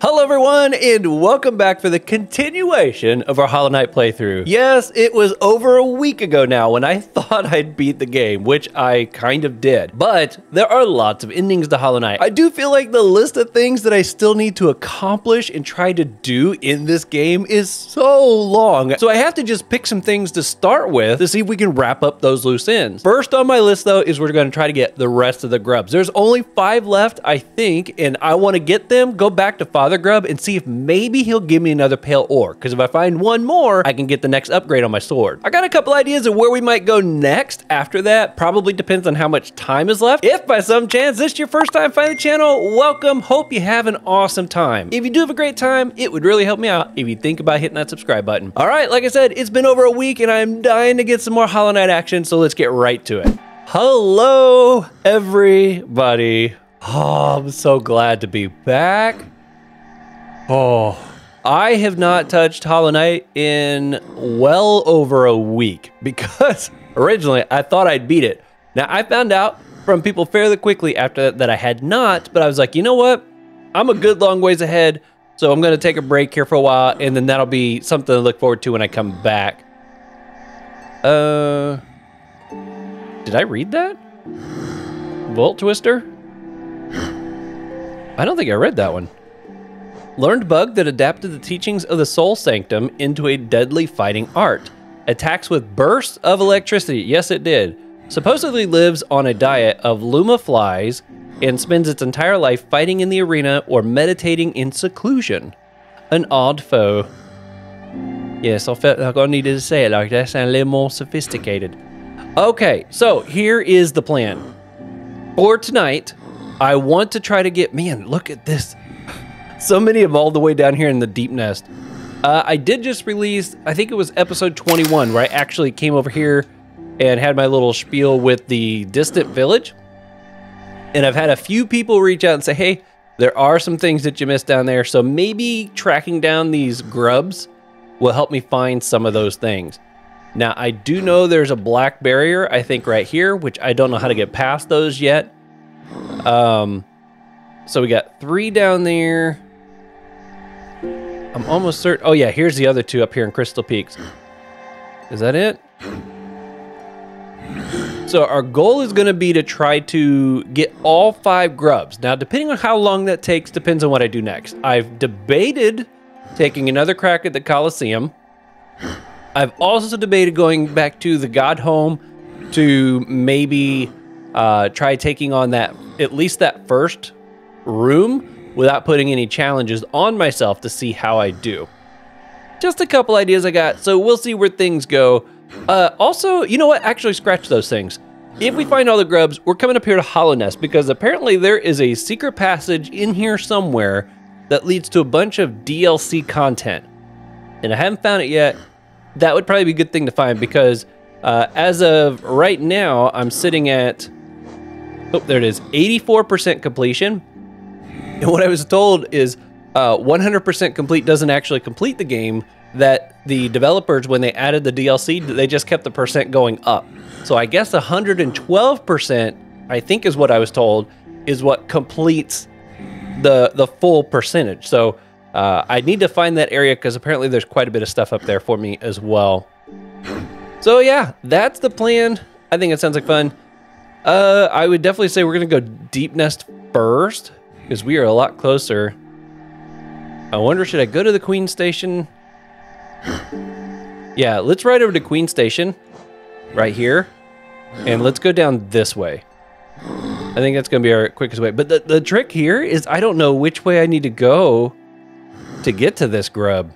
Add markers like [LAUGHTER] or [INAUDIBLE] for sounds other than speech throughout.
Hello everyone and welcome back for the continuation of our Hollow Knight playthrough. Yes, it was over a week ago now when I [LAUGHS] thought I'd beat the game, which I kind of did. But there are lots of endings to Hollow Knight. I do feel like the list of things that I still need to accomplish and try to do in this game is so long. So I have to just pick some things to start with to see if we can wrap up those loose ends. First on my list though is we're going to try to get the rest of the grubs. There's only five left, I think, and I want to get them, go back to Father Grub and see if maybe he'll give me another pale ore. Because if I find one more, I can get the next upgrade on my sword. I got a couple ideas of where we might go next after that. Probably depends on how much time is left. If by some chance this is your first time finding the channel, welcome. Hope you have an awesome time. If you do have a great time, it would really help me out if you think about hitting that subscribe button. All right, like I said, it's been over a week and I'm dying to get some more Hollow Knight action, so let's get right to it. Hello, everybody. Oh, I'm so glad to be back. Oh, I have not touched Hollow Knight in well over a week [LAUGHS] because originally I thought I'd beat it. Now I found out from people fairly quickly after that that I had not, but I was like, you know what? I'm a good long ways ahead, so I'm going to take a break here for a while, and then that'll be something to look forward to when I come back. Uh, did I read that? Volt Twister? I don't think I read that one. Learned bug that adapted the teachings of the Soul Sanctum into a deadly fighting art. Attacks with bursts of electricity. Yes, it did. Supposedly lives on a diet of luma flies and spends its entire life fighting in the arena or meditating in seclusion. An odd foe. Yes, I felt like I needed to say it like that, sound a little more sophisticated. Okay, so here is the plan. For tonight, I want to try to get. Man, look at this so many of all the way down here in the deep nest. Uh, I did just release, I think it was episode 21, where I actually came over here and had my little spiel with the distant village. And I've had a few people reach out and say, hey, there are some things that you missed down there. So maybe tracking down these grubs will help me find some of those things. Now, I do know there's a black barrier, I think, right here, which I don't know how to get past those yet. Um, so we got three down there. I'm almost certain. Oh, yeah, here's the other two up here in Crystal Peaks. Is that it? So our goal is going to be to try to get all five grubs. Now, depending on how long that takes, depends on what I do next. I've debated taking another crack at the Coliseum. I've also debated going back to the God Home to maybe uh, try taking on that, at least that first room without putting any challenges on myself to see how I do. Just a couple ideas I got, so we'll see where things go. Uh, also, you know what? Actually, scratch those things. If we find all the grubs, we're coming up here to Hallownest because apparently there is a secret passage in here somewhere that leads to a bunch of DLC content. And I haven't found it yet. That would probably be a good thing to find because uh, as of right now, I'm sitting at, oh, there it is, 84% completion. [LAUGHS] And what I was told is 100% uh, complete doesn't actually complete the game. That the developers, when they added the DLC, they just kept the percent going up. So I guess 112%, I think is what I was told, is what completes the the full percentage. So uh, I need to find that area because apparently there's quite a bit of stuff up there for me as well. So yeah, that's the plan. I think it sounds like fun. Uh, I would definitely say we're gonna go deep nest first because we are a lot closer. I wonder, should I go to the Queen Station? [GASPS] Yeah, let's ride over to Queen Station, right here, and let's go down this way. I think that's going to be our quickest way. But the, the trick here is I don't know which way I need to go to get to this grub.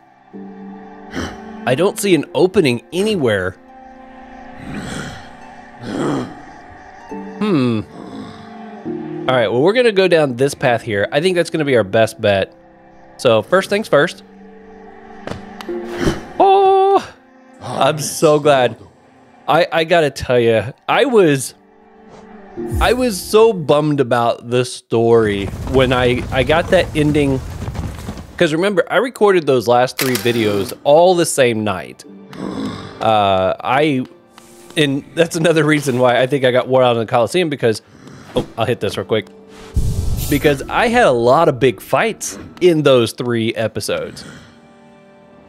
I don't see an opening anywhere. Hmm. All right, well, we're going to go down this path here. I think that's going to be our best bet. So first things first. Oh, I'm so glad. I, I got to tell you, I was... I was so bummed about the story when I, I got that ending. Because remember, I recorded those last three videos all the same night. Uh, I... And that's another reason why I think I got wore out in the Coliseum because Oh, I'll hit this real quick. because I had a lot of big fights in those three episodes.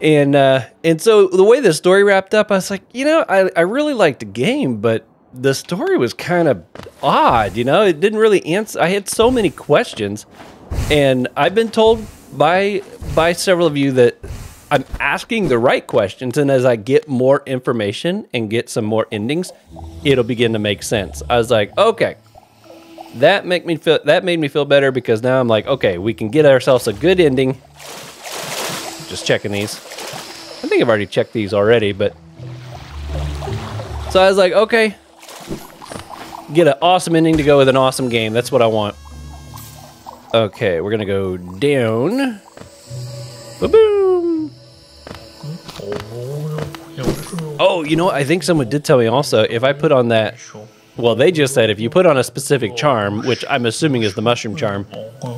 And uh, and so the way the story wrapped up, I was like, you know, I, I really liked the game, but the story was kind of odd, you know? It didn't really answer I had so many questions. And I've been told by by several of you that I'm asking the right questions, and as I get more information and get some more endings, it'll begin to make sense. I was like, okay, that make me feel that made me feel better because now I'm like, okay, we can get ourselves a good ending. Just checking these. I think I've already checked these already, but so I was like, okay, get an awesome ending to go with an awesome game. That's what I want. Okay, we're gonna go down. Boom. Oh, you know what? I think someone did tell me also if I put on that. Well, they just said if you put on a specific charm, which I'm assuming is the mushroom charm,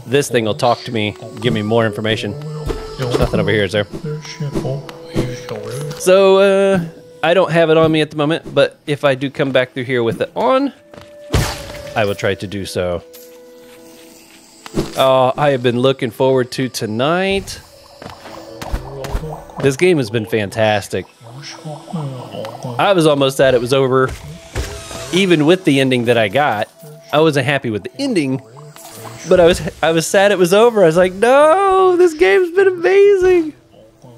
this thing will talk to me, give me more information. There's nothing over here, is there? So, uh, I don't have it on me at the moment, but if I do come back through here with it on, I will try to do so. Oh, I have been looking forward to tonight. This game has been fantastic. I was almost sad it was over. Even with the ending that I got, I wasn't happy with the ending, but I was I was sad it was over. I was like, no, this game's been amazing.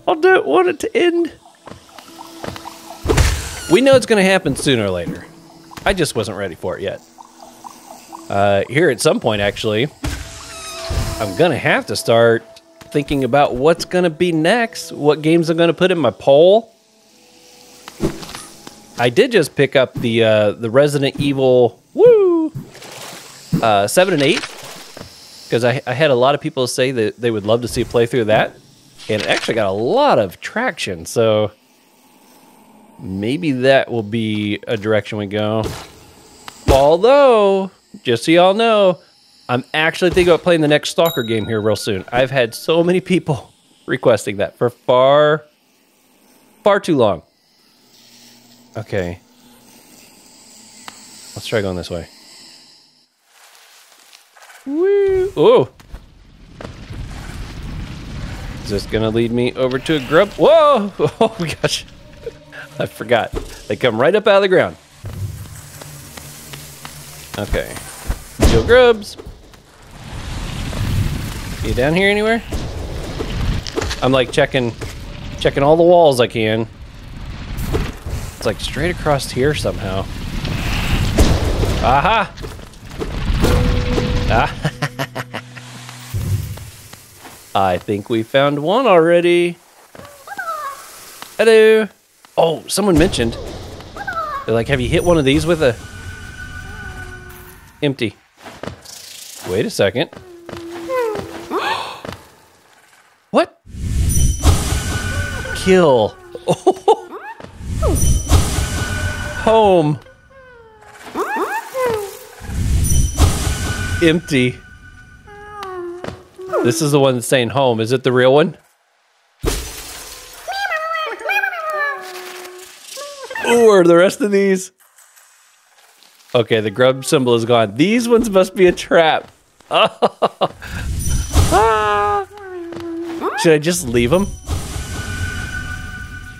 I don't want it to end. We know it's going to happen sooner or later. I just wasn't ready for it yet. Uh, here at some point, actually, I'm going to have to start thinking about what's going to be next, what games I'm going to put in my poll. I did just pick up the uh, the Resident Evil woo uh, seven and eight because I, I had a lot of people say that they would love to see a playthrough of that, and it actually got a lot of traction. So maybe that will be a direction we go. Although, just so y'all know, I'm actually thinking about playing the next Stalker game here real soon. I've had so many people [LAUGHS] requesting that for far, far too long. Okay. Let's try going this way. Woo! Oh! Is this gonna lead me over to a grub? Whoa! [LAUGHS] Oh my gosh! I forgot. They come right up out of the ground. Okay. Kill grubs. You down here anywhere? I'm like checking, checking all the walls I can. It's like straight across here somehow. Aha! Ah. [LAUGHS] I think we found one already. Hello. Oh, someone mentioned. They're like, have you hit one of these with a empty? Wait a second. [GASPS] what? Kill. [LAUGHS] [LAUGHS] Home. Empty. This is the one that's saying home. Is it the real one? Ooh, are the rest of these? Okay, the grub symbol is gone. These ones must be a trap. [LAUGHS] Should I just leave them?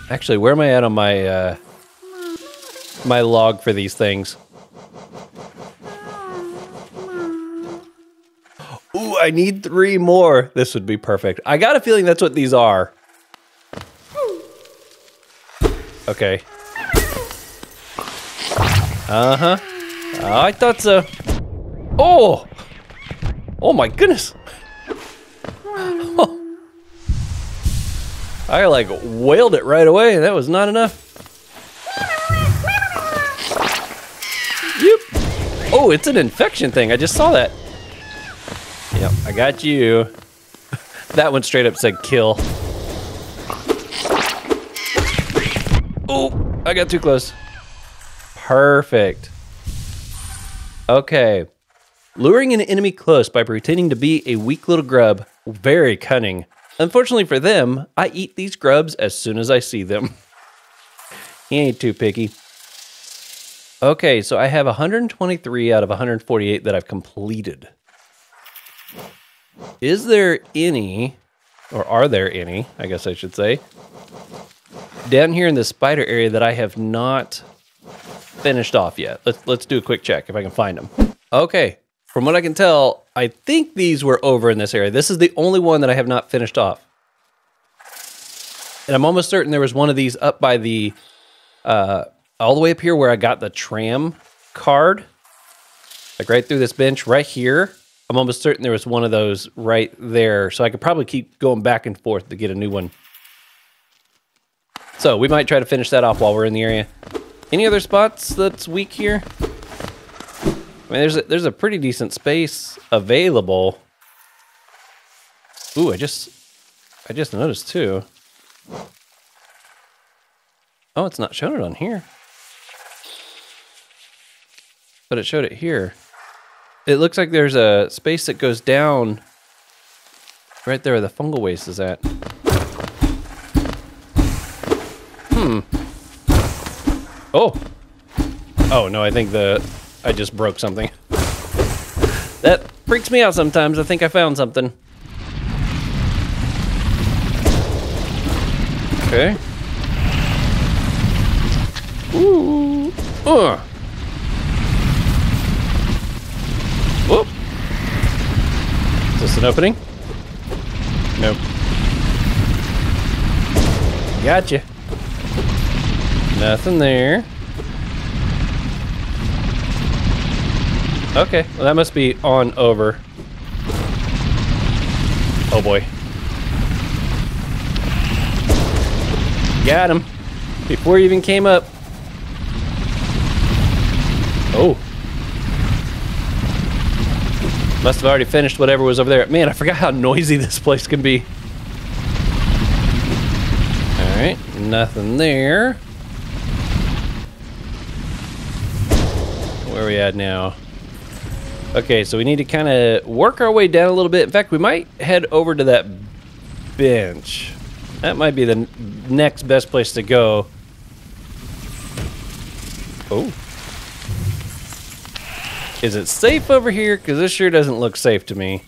Actually, where am I at on my uh, my log for these things? Ooh, I need three more. This would be perfect. I got a feeling that's what these are. Okay. Uh-huh. Uh, I thought so. Oh! Oh my goodness! [LAUGHS] I like wailed it right away. That was not enough. Yep. Oh, it's an infection thing. I just saw that. Yep, I got you. [LAUGHS] that one straight up said kill. Oh, I got too close. Perfect. Okay. Luring an enemy close by pretending to be a weak little grub. Very cunning. Unfortunately for them, I eat these grubs as soon as I see them. [LAUGHS] he ain't too picky. Okay, so I have 123 out of 148 that I've completed. Is there any, or are there any, I guess I should say, down here in the spider area that I have not finished off yet? Let's let's do a quick check if I can find them. Okay, from what I can tell, I think these were over in this area. This is the only one that I have not finished off. And I'm almost certain there was one of these up by the, uh, all the way up here where I got the tram card. Like right through this bench right here. I'm almost certain there was one of those right there. So I could probably keep going back and forth to get a new one. So we might try to finish that off while we're in the area. Any other spots that's weak here? I mean, there's a, there's a pretty decent space available. Ooh, I just I just noticed too. Oh, it's not showing it on here. But it showed it here. It looks like there's a space that goes down right there where the fungal waste is at. Hmm. Oh. Oh, no, I think the... I just broke something. [LAUGHS] That freaks me out sometimes. I think I found something. Okay. Ooh. Uh. This an opening? Nope. Gotcha. Nothing there. Okay, well that must be on over. Oh boy. Got him. Before he even came up. Must have already finished whatever was over there. Man, I forgot how noisy this place can be. Alright, nothing there. Where are we at now? Okay, so we need to kind of work our way down a little bit. In fact, we might head over to that bench. That might be the next best place to go. Oh. Is it safe over here? Because this sure doesn't look safe to me.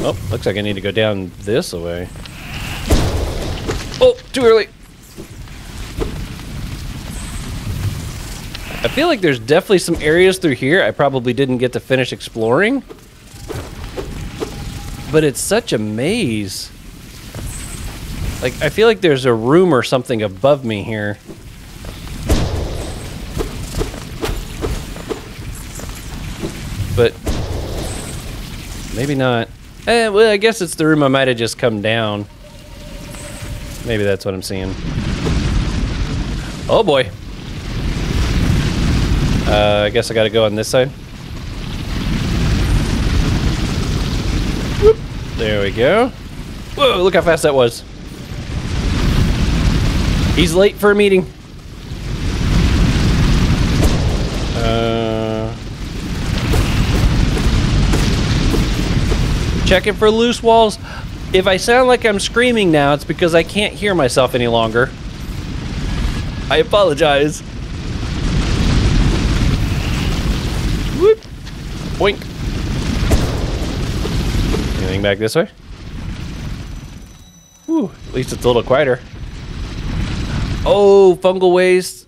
Oh, looks like I need to go down this way. Oh, too early. I feel like there's definitely some areas through here I probably didn't get to finish exploring. But it's such a maze. Like, I feel like there's a room or something above me here. But maybe not. Eh, well, I guess it's the room I might have just come down. Maybe that's what I'm seeing. Oh boy. Uh, I guess I gotta go on this side. Whoop. There we go. Whoa, look how fast that was. He's late for a meeting. Checking for loose walls. If I sound like I'm screaming now, it's because I can't hear myself any longer. I apologize. Whoop. Boink. Anything back this way? Whew, at least it's a little quieter. Oh, fungal waste.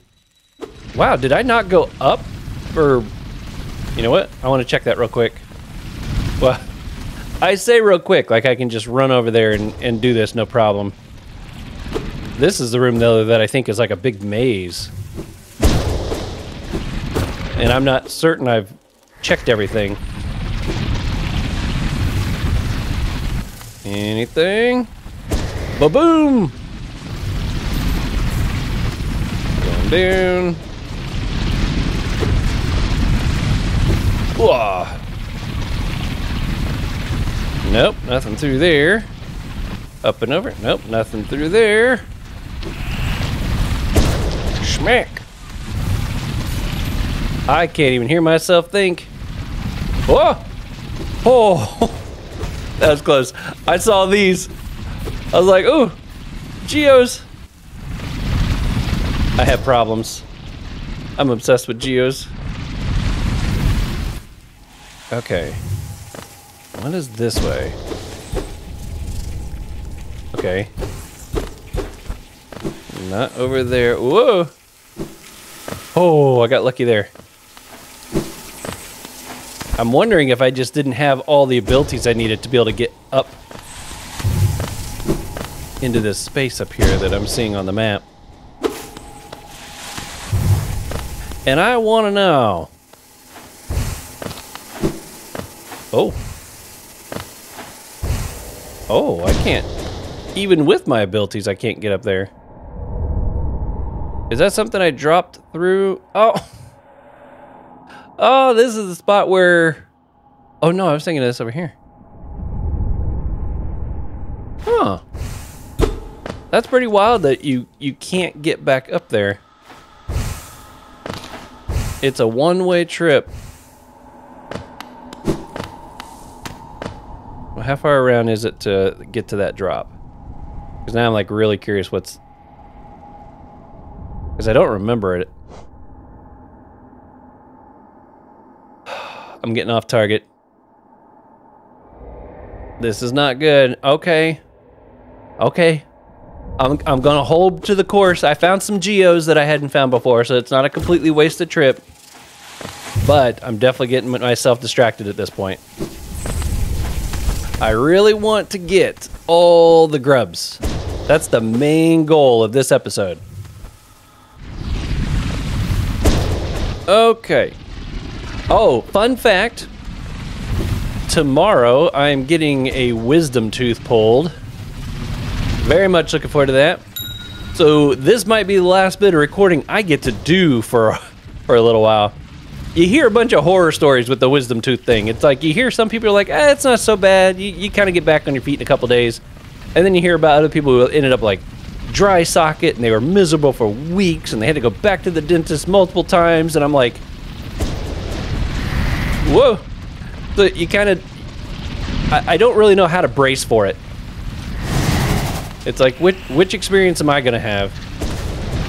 Wow, did I not go up? Or, you know what? I want to check that real quick. Well, I say real quick, like I can just run over there and, and do this, no problem. This is the room, though, that I think is like a big maze. And I'm not certain I've checked everything. Anything? Ba-boom! Going down. Whoa. Nope, nothing through there. Up and over. Nope, nothing through there. Schmack. I can't even hear myself think. Whoa! Oh! [LAUGHS] that was close. I saw these. I was like, ooh, geos. I have problems. I'm obsessed with geos. Okay. What is this way? Okay. Not over there. Whoa! Oh, I got lucky there. I'm wondering if I just didn't have all the abilities I needed to be able to get up into this space up here that I'm seeing on the map. And I want to know. Oh. Oh, I can't. Even with my abilities, I can't get up there. Is that something I dropped through? Oh. [LAUGHS] Oh, this is the spot where... Oh, no, I was thinking of this over here. Huh. That's pretty wild that you, you can't get back up there. It's a one-way trip. How far around is it to get to that drop? Because now I'm like really curious what's... Because I don't remember it. [SIGHS] I'm getting off target. This is not good. Okay. Okay. I'm, I'm going to hold to the course. I found some geos that I hadn't found before, so it's not a completely wasted trip. But I'm definitely getting myself distracted at this point. I really want to get all the grubs. That's the main goal of this episode. Okay. Oh, fun fact. Tomorrow, I'm getting a wisdom tooth pulled. Very much looking forward to that. So this might be the last bit of recording I get to do for, for a little while. You hear a bunch of horror stories with the wisdom tooth thing. It's like you hear some people are like, eh, it's not so bad. You, you kind of get back on your feet in a couple days. And then you hear about other people who ended up like dry socket and they were miserable for weeks and they had to go back to the dentist multiple times. And I'm like, whoa. So you kind of, I, I don't really know how to brace for it. It's like, which, which experience am I going to have?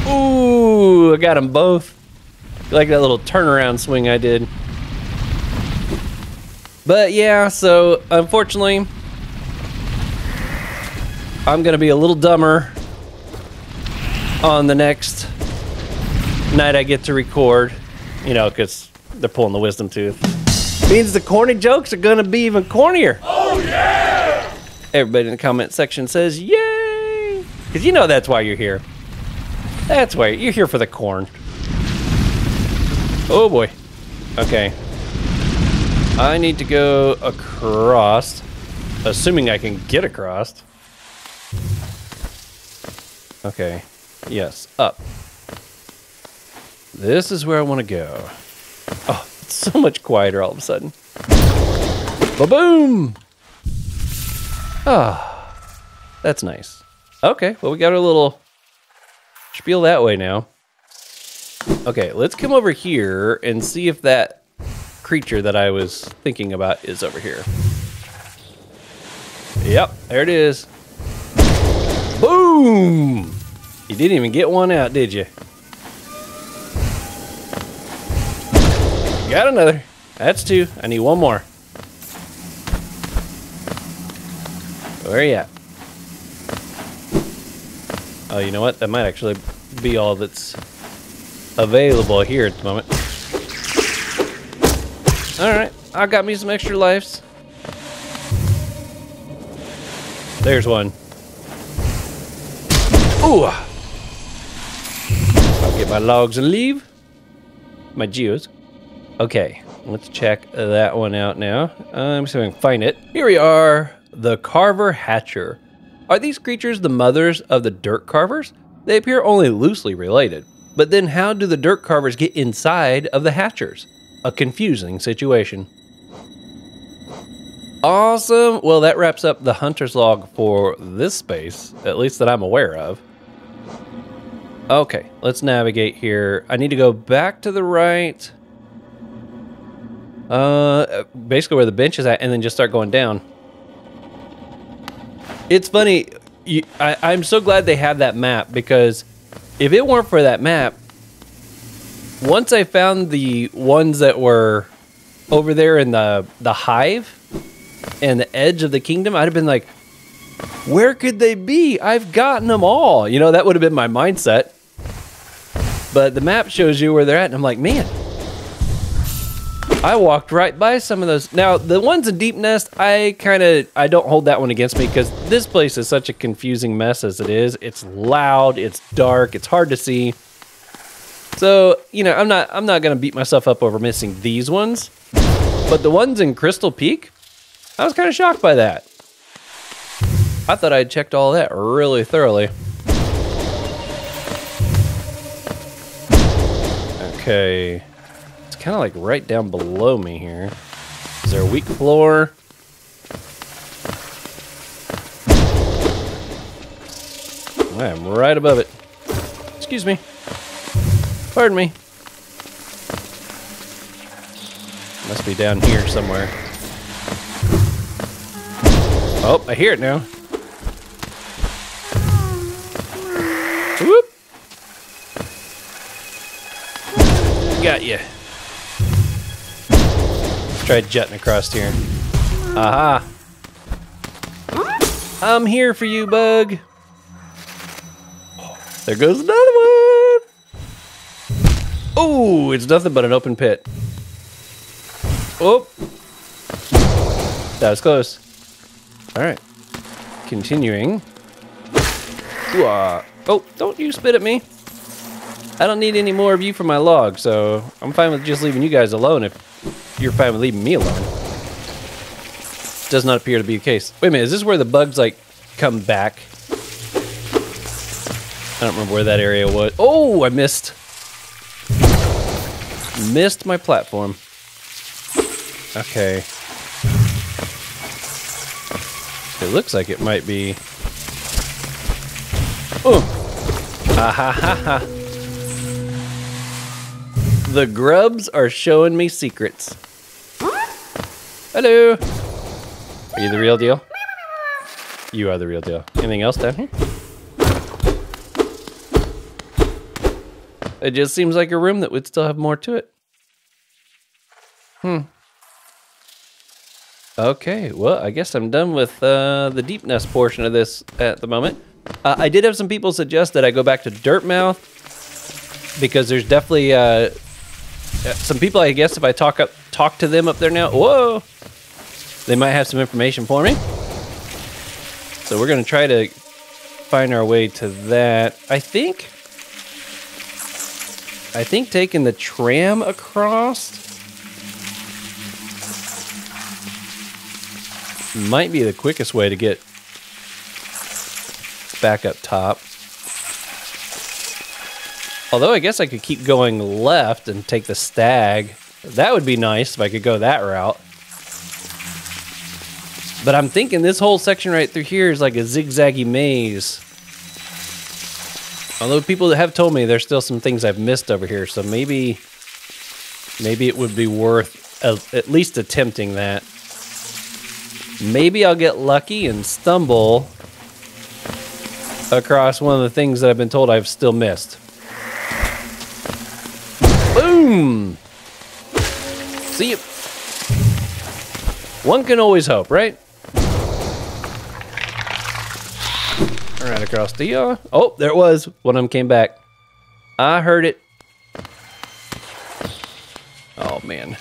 Ooh, I got them both. Like that little turnaround swing I did. But yeah, so unfortunately, I'm going to be a little dumber on the next night I get to record. You know, because they're pulling the wisdom tooth. Means the corny jokes are going to be even cornier. Oh, yeah! Everybody in the comment section says, yay! Because you know that's why you're here. That's why you're here for the corn. Oh boy. Okay. I need to go across, assuming I can get across. Okay. Yes, up. This is where I want to go. Oh, it's so much quieter all of a sudden. Ba-boom! Ah, that's nice. Okay, well, we got a little spiel that way now. Okay, let's come over here and see if that creature that I was thinking about is over here. Yep, there it is. Boom! You didn't even get one out, did you? Got another. That's two. I need one more. Where are you at? Oh, you know what? That might actually be all that's available here at the moment. Alright, I got me some extra lives. There's one. Ooh! I'll get my logs and leave. My geos. Okay, let's check that one out now. I'm see if I can find it. Here we are, the Carver Hatcher. Are these creatures the mothers of the dirt carvers? They appear only loosely related. But then how do the dirt carvers get inside of the hatchers? A confusing situation. Awesome. Well, that wraps up the hunter's log for this space, at least that I'm aware of. Okay, let's navigate here. I need to go back to the right. Uh, basically where the bench is at, and then just start going down. It's funny. You, I, I'm so glad they have that map because if it weren't for that map, once I found the ones that were over there in the the hive, and the edge of the kingdom, I'd have been like, where could they be? I've gotten them all. You know, that would have been my mindset. But the map shows you where they're at, and I'm like, man, I walked right by some of those. Now, the ones in Deep Nest, I kind of I don't hold that one against me because this place is such a confusing mess as it is. It's loud, it's dark, it's hard to see. So, you know, I'm not I'm not going to beat myself up over missing these ones. But the ones in Crystal Peak, I was kind of shocked by that. I thought I'd checked all that really thoroughly. Okay. Kind of like right down below me here. Is there a weak floor? I am right above it. Excuse me. Pardon me. Must be down here somewhere. Oh, I hear it now. Whoop. Got you. Try jetting across here. Aha. I'm here for you, bug. There goes another one. Oh, it's nothing but an open pit. Oh. That was close. All right. Continuing. Ooh, uh, oh, don't you spit at me. I don't need any more of you for my log, so I'm fine with just leaving you guys alone if you're fine with leaving me alone. Does not appear to be the case. Wait a minute, is this where the bugs, like, come back? I don't remember where that area was. Oh, I missed. Missed my platform. Okay. It looks like it might be. Oh! Ah ha ha ha! The grubs are showing me secrets. Hello! Are you the real deal? You are the real deal. Anything else down here? It just seems like a room that would still have more to it. Hmm. Okay, well, I guess I'm done with uh, the deep nest portion of this at the moment. Uh, I did have some people suggest that I go back to Dirtmouth because there's definitely uh, Uh, some people. I guess if I talk up, talk to them up there now, whoa, they might have some information for me. So we're gonna try to find our way to that. I think, I think taking the tram across might be the quickest way to get back up top. Although I guess I could keep going left and take the stag. That would be nice if I could go that route. But I'm thinking this whole section right through here is like a zigzaggy maze. Although people have told me there's still some things I've missed over here, so maybe maybe it would be worth at least attempting that. Maybe I'll get lucky and stumble across one of the things that I've been told I've still missed. Boom! See. One can always hope, right? Right across the uh oh, there it was. One of them came back. I heard it. Oh man.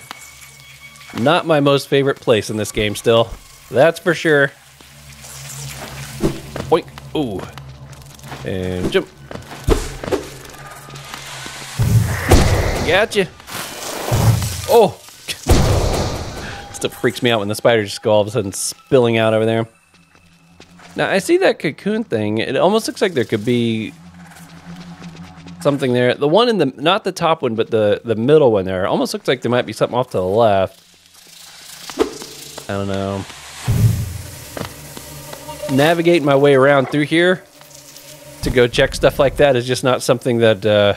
Not my most favorite place in this game still. That's for sure. Boink. Ooh. And jump. Gotcha. Oh. Still freaks me out when the spiders just go all of a sudden spilling out over there. Now, I see that cocoon thing. It almost looks like there could be something there. The one in the, not the top one, but the, the middle one there. Almost looks like there might be something off to the left. I don't know navigating my way around through here to go check stuff like that is just not something that uh,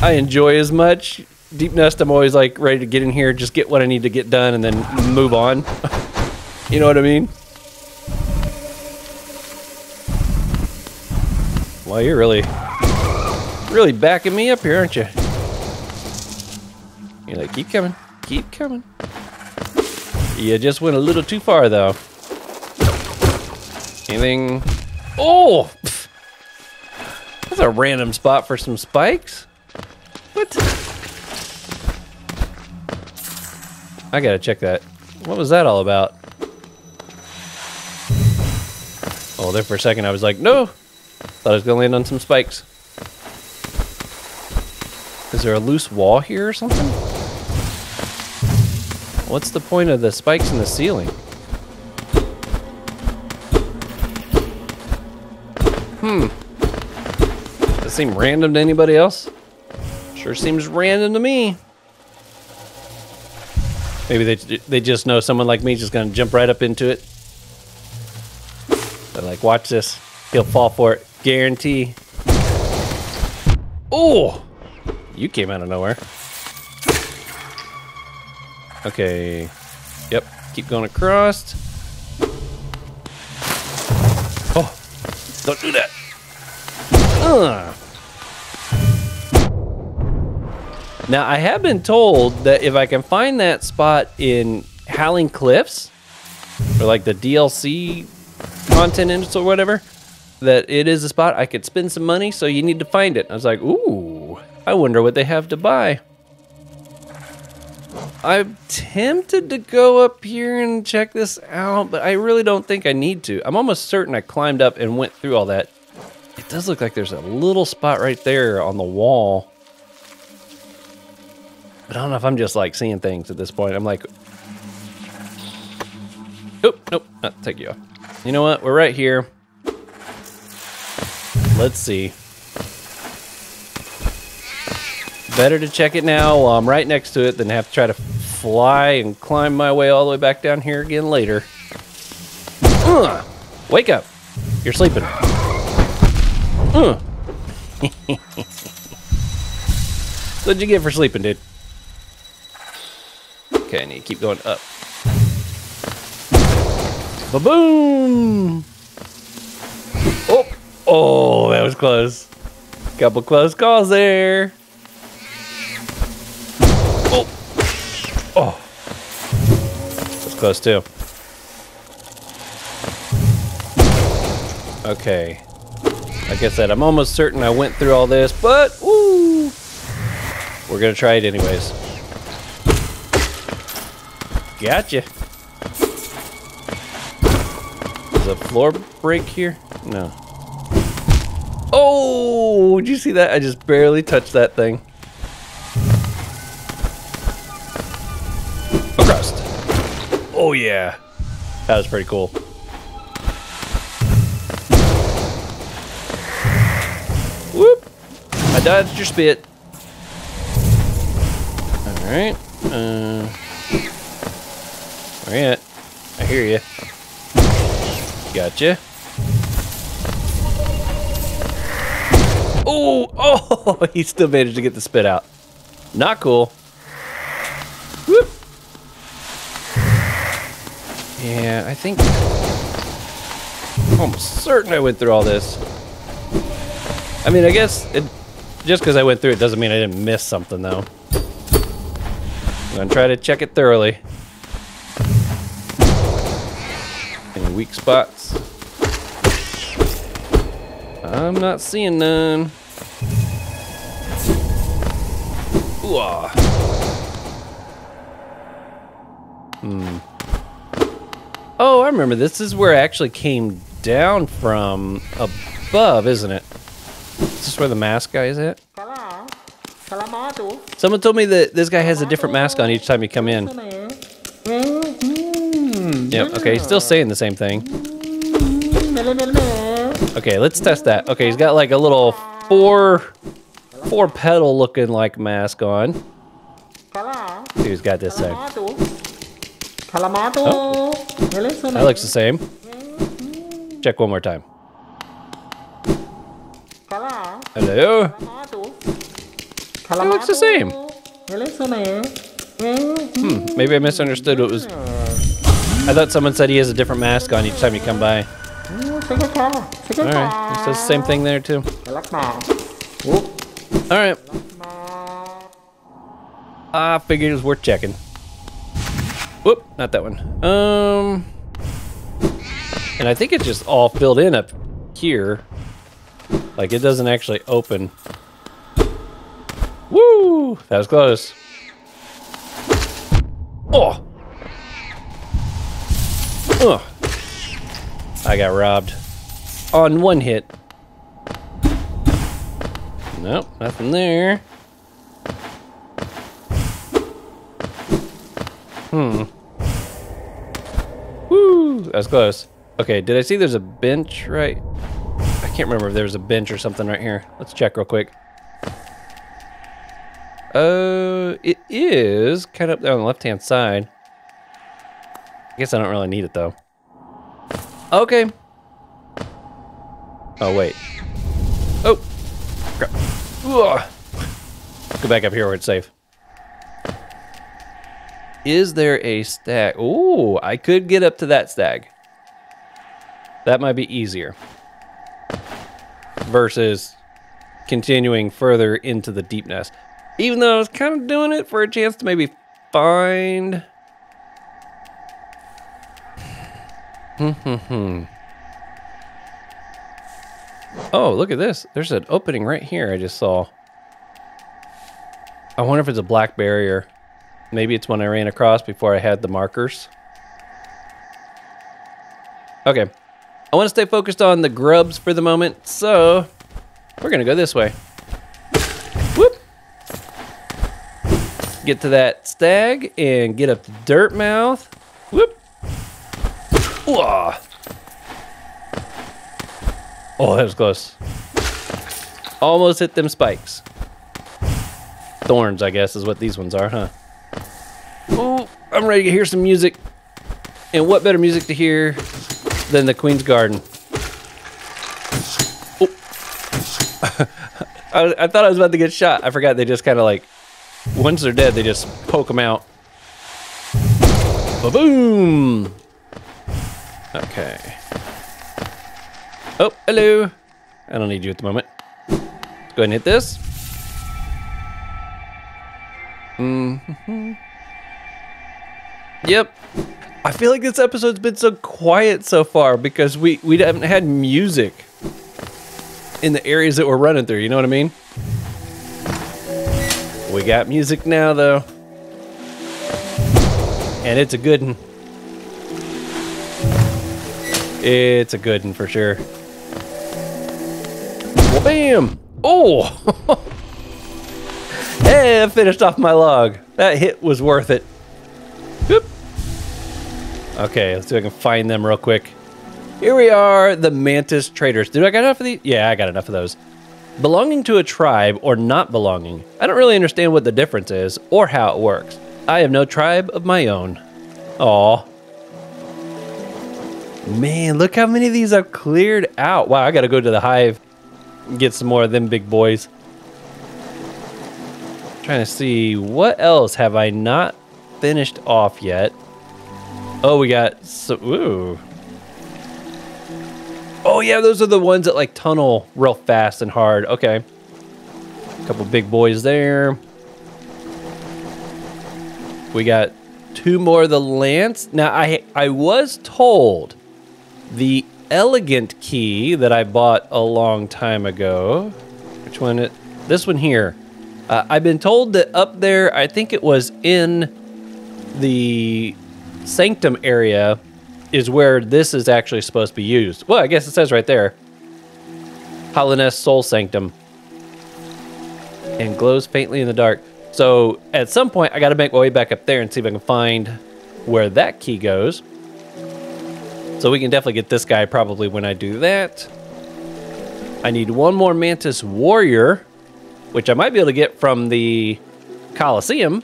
I enjoy as much. Deep Nest, I'm always like ready to get in here, just get what I need to get done, and then move on. [LAUGHS] you know what I mean? Well, you're really, really backing me up here, aren't you? You're like, keep coming, keep coming. You just went a little too far, though. Anything? Oh! [LAUGHS] That's a random spot for some spikes. What? I gotta check that. What was that all about? Oh, there for a second I was like, no! Thought I was gonna land on some spikes. Is there a loose wall here or something? What's the point of the spikes in the ceiling? Hmm. Does that seem random to anybody else? Sure seems random to me. Maybe they they just know someone like me is just gonna jump right up into it. They're like, watch this. He'll fall for it. Guarantee. Oh! You came out of nowhere. Okay. Yep. Keep going across. Oh! Don't do that. Ugh. Now, I have been told that if I can find that spot in Howling Cliffs, or like the DLC content or whatever, that it is a spot I could spend some money, so you need to find it. I was like, ooh, I wonder what they have to buy. I'm tempted to go up here and check this out, but I really don't think I need to. I'm almost certain I climbed up and went through all that. It does look like there's a little spot right there on the wall. But I don't know if I'm just like seeing things at this point. I'm like, nope, nope, not take you off. You know what? We're right here. Let's see. Better to check it now while I'm right next to it than have to try to fly and climb my way all the way back down here again later. Ugh. Wake up. You're sleeping. Uh. Ugh. [LAUGHS] What'd you get for sleeping, dude? Okay, I need to keep going up. Ba-boom! Oh, oh, that was close. Couple close calls there. Oh, oh, that's close too. Okay, like I said, I'm almost certain I went through all this, but woo, we're gonna try it anyways. Gotcha. Is a floor break here? No. Oh, did you see that? I just barely touched that thing. Crust. Oh yeah. That was pretty cool. Whoop. I dodged your spit. Alright. Uh, at? I hear you. Gotcha. Oh, [LAUGHS] oh, he still managed to get the spit out. Not cool. Whoop. Yeah, I think... I'm certain I went through all this. I mean, I guess it, just because I went through it doesn't mean I didn't miss something, though. I'm going to try to check it thoroughly. Weak spots? I'm not seeing none. Ooh -ah. Hmm. Oh, I remember. This is where I actually came down from above, isn't it? Is this is where the mask guy is at? Someone told me that this guy has a different mask on each time you come in. Yep, okay, he's still saying the same thing. Okay, let's test that. Okay, he's got like a little four four petal looking like mask on. See who's got this thing. Oh, that looks the same. Check one more time. Hello? That looks the same. Hmm, maybe I misunderstood what was... I thought someone said he has a different mask on each time you come by. Alright, it says the same thing there too. Alright. I figured it was worth checking. Whoop, not that one. Um, and I think it's just all filled in up here. Like it doesn't actually open. Woo! That was close. Oh! Oh! I got robbed. On one hit. Nope, nothing there. Hmm. Woo! That's close. Okay, did I see there's a bench right? I can't remember if there was a bench or something right here. Let's check real quick. Uh, it is kind of up there on the left-hand side. I guess I don't really need it though. Okay. Oh, wait. Oh! Crap. Ugh. Go back up here where it's safe. Is there a stag? Ooh, I could get up to that stag. That might be easier. Versus continuing further into the Deepnest. Even though I was kind of doing it for a chance to maybe find... Hmm, hmm, hmm. Oh, look at this. There's an opening right here I just saw. I wonder if it's a black barrier. Maybe it's one I ran across before I had the markers. Okay. I want to stay focused on the grubs for the moment, so we're going to go this way. Whoop. Get to that stag and get up to Dirtmouth. Whoop. Whoa. Oh, that was close. Almost hit them spikes. Thorns, I guess, is what these ones are, huh? Oh, I'm ready to hear some music. And what better music to hear than the Queen's Garden? Oh. [LAUGHS] I, I thought I was about to get shot. I forgot they just kind of like, once they're dead, they just poke them out. Ba-boom! Okay. Oh, hello. I don't need you at the moment. Let's go ahead and hit this. Mm -hmm. Yep. I feel like this episode's been so quiet so far because we, we haven't had music in the areas that we're running through, you know what I mean? We got music now though. And it's a good one. It's a good one for sure. Bam! Oh! [LAUGHS] hey, I finished off my log. That hit was worth it. Whoop. Okay, let's see if I can find them real quick. Here we are, the Mantis Traitors. Do I got enough of these? Yeah, I got enough of those. Belonging to a tribe or not belonging. I don't really understand what the difference is or how it works. I have no tribe of my own. Aw. Man, look how many of these I've cleared out. Wow, I gotta go to the hive get some more of them big boys. Trying to see what else have I not finished off yet. Oh, we got so ooh. Oh yeah, those are the ones that like tunnel real fast and hard. Okay. A couple big boys there. We got two more of the lance. Now I I was told the elegant key that I bought a long time ago. Which one? It, this one here. Uh, I've been told that up there, I think it was in the sanctum area, is where this is actually supposed to be used. Well, I guess it says right there. Hallownest Soul Sanctum. And glows faintly in the dark. So at some point, I got to make my way back up there and see if I can find where that key goes. So we can definitely get this guy probably when I do that. I need one more Mantis Warrior, which I might be able to get from the Coliseum.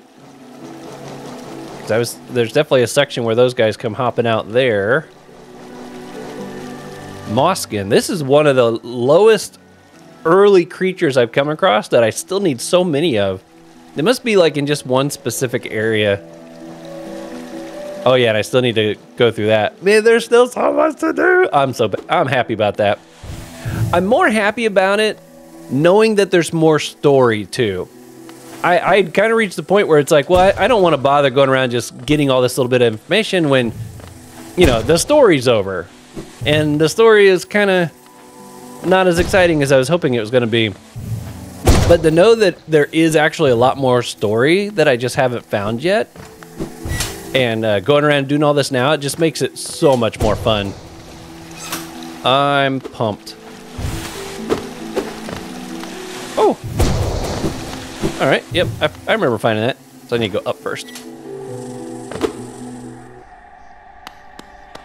I was there's definitely a section where those guys come hopping out there. Mosskin. This is one of the lowest early creatures I've come across that I still need so many of. They must be like in just one specific area. Oh yeah, and I still need to go through that. Man, there's still so much to do. I'm so I'm happy about that. I'm more happy about it knowing that there's more story too. I, I kind of reached the point where it's like, well, I, I don't want to bother going around just getting all this little bit of information when, you know, the story's over. And the story is kind of not as exciting as I was hoping it was going to be. But to know that there is actually a lot more story that I just haven't found yet, and uh, going around doing all this now, it just makes it so much more fun. I'm pumped. Oh! Alright, yep, I, I remember finding that. So I need to go up first.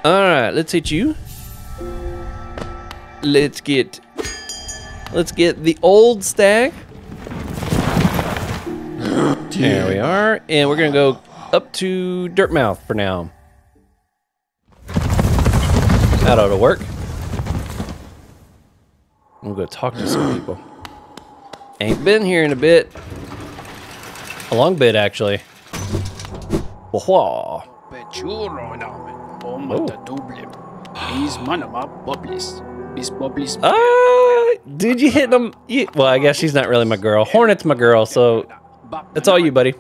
Alright, let's hit you. Let's get... Let's get the old stag. [GASPS] There we are. And we're going to go up to Dirtmouth for now. That ought to work. I'm going to talk to some people. Ain't been here in a bit. A long bit, actually. Wah. Ah, dude, you hitting them? You, well, I guess she's not really my girl. Hornet's my girl, so that's all you, buddy.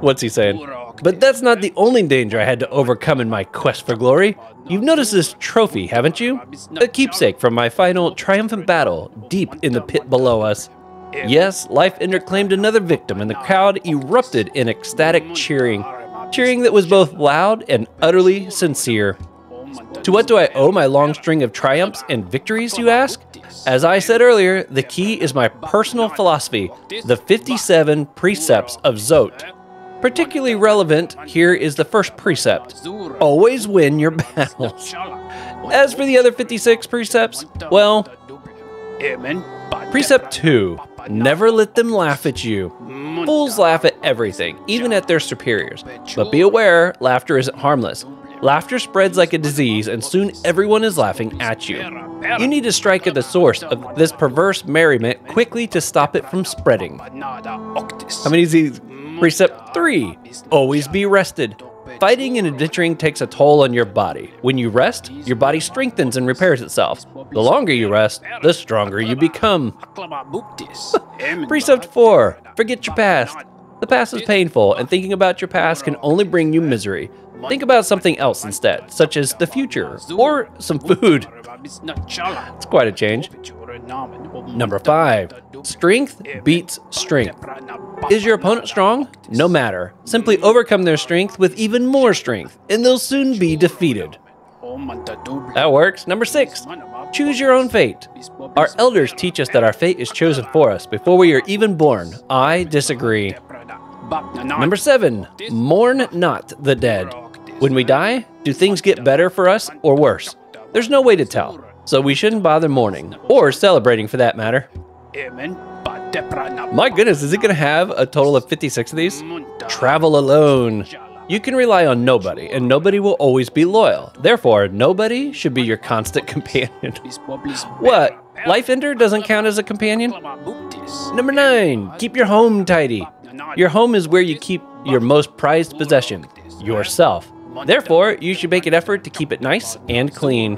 What's he saying? But that's not the only danger I had to overcome in my quest for glory. You've noticed this trophy, haven't you? A keepsake from my final triumphant battle, deep in the pit below us. Yes, Life Ender claimed another victim, and the crowd erupted in ecstatic cheering. Cheering that was both loud and utterly sincere. To what do I owe my long string of triumphs and victories, you ask? As I said earlier, the key is my personal philosophy, the 57 precepts of Zote. Particularly relevant here is the first precept always win your [LAUGHS] battles. As for the other 56 precepts, well, precept 2 never let them laugh at you. Fools laugh at everything, even at their superiors. But be aware, laughter isn't harmless. Laughter spreads like a disease, and soon everyone is laughing at you. You need to strike at the source of this perverse merriment quickly to stop it from spreading. How many is these? Precept 3 Always be rested. Fighting and adventuring takes a toll on your body. When you rest, your body strengthens and repairs itself. The longer you rest, the stronger you become. [LAUGHS] Precept 4 Forget your past. The past is painful, and thinking about your past can only bring you misery. Think about something else instead, such as the future, or some food. It's quite a change. Number 5. Strength beats strength. Is your opponent strong? No matter. Simply overcome their strength with even more strength, and they'll soon be defeated. That works. Number 6. Choose your own fate. Our elders teach us that our fate is chosen for us before we are even born. I disagree. Number 7. Mourn not the dead. When we die, do things get better for us or worse? There's no way to tell, so we shouldn't bother mourning, or celebrating for that matter. My goodness, is it going to have a total of 56 of these? Travel alone. You can rely on nobody, and nobody will always be loyal. Therefore, nobody should be your constant [LAUGHS] companion. [LAUGHS] what? Life Ender doesn't count as a companion? Number 9. Keep your home tidy. Your home is where you keep your most prized possession, yourself. Therefore, you should make an effort to keep it nice and clean.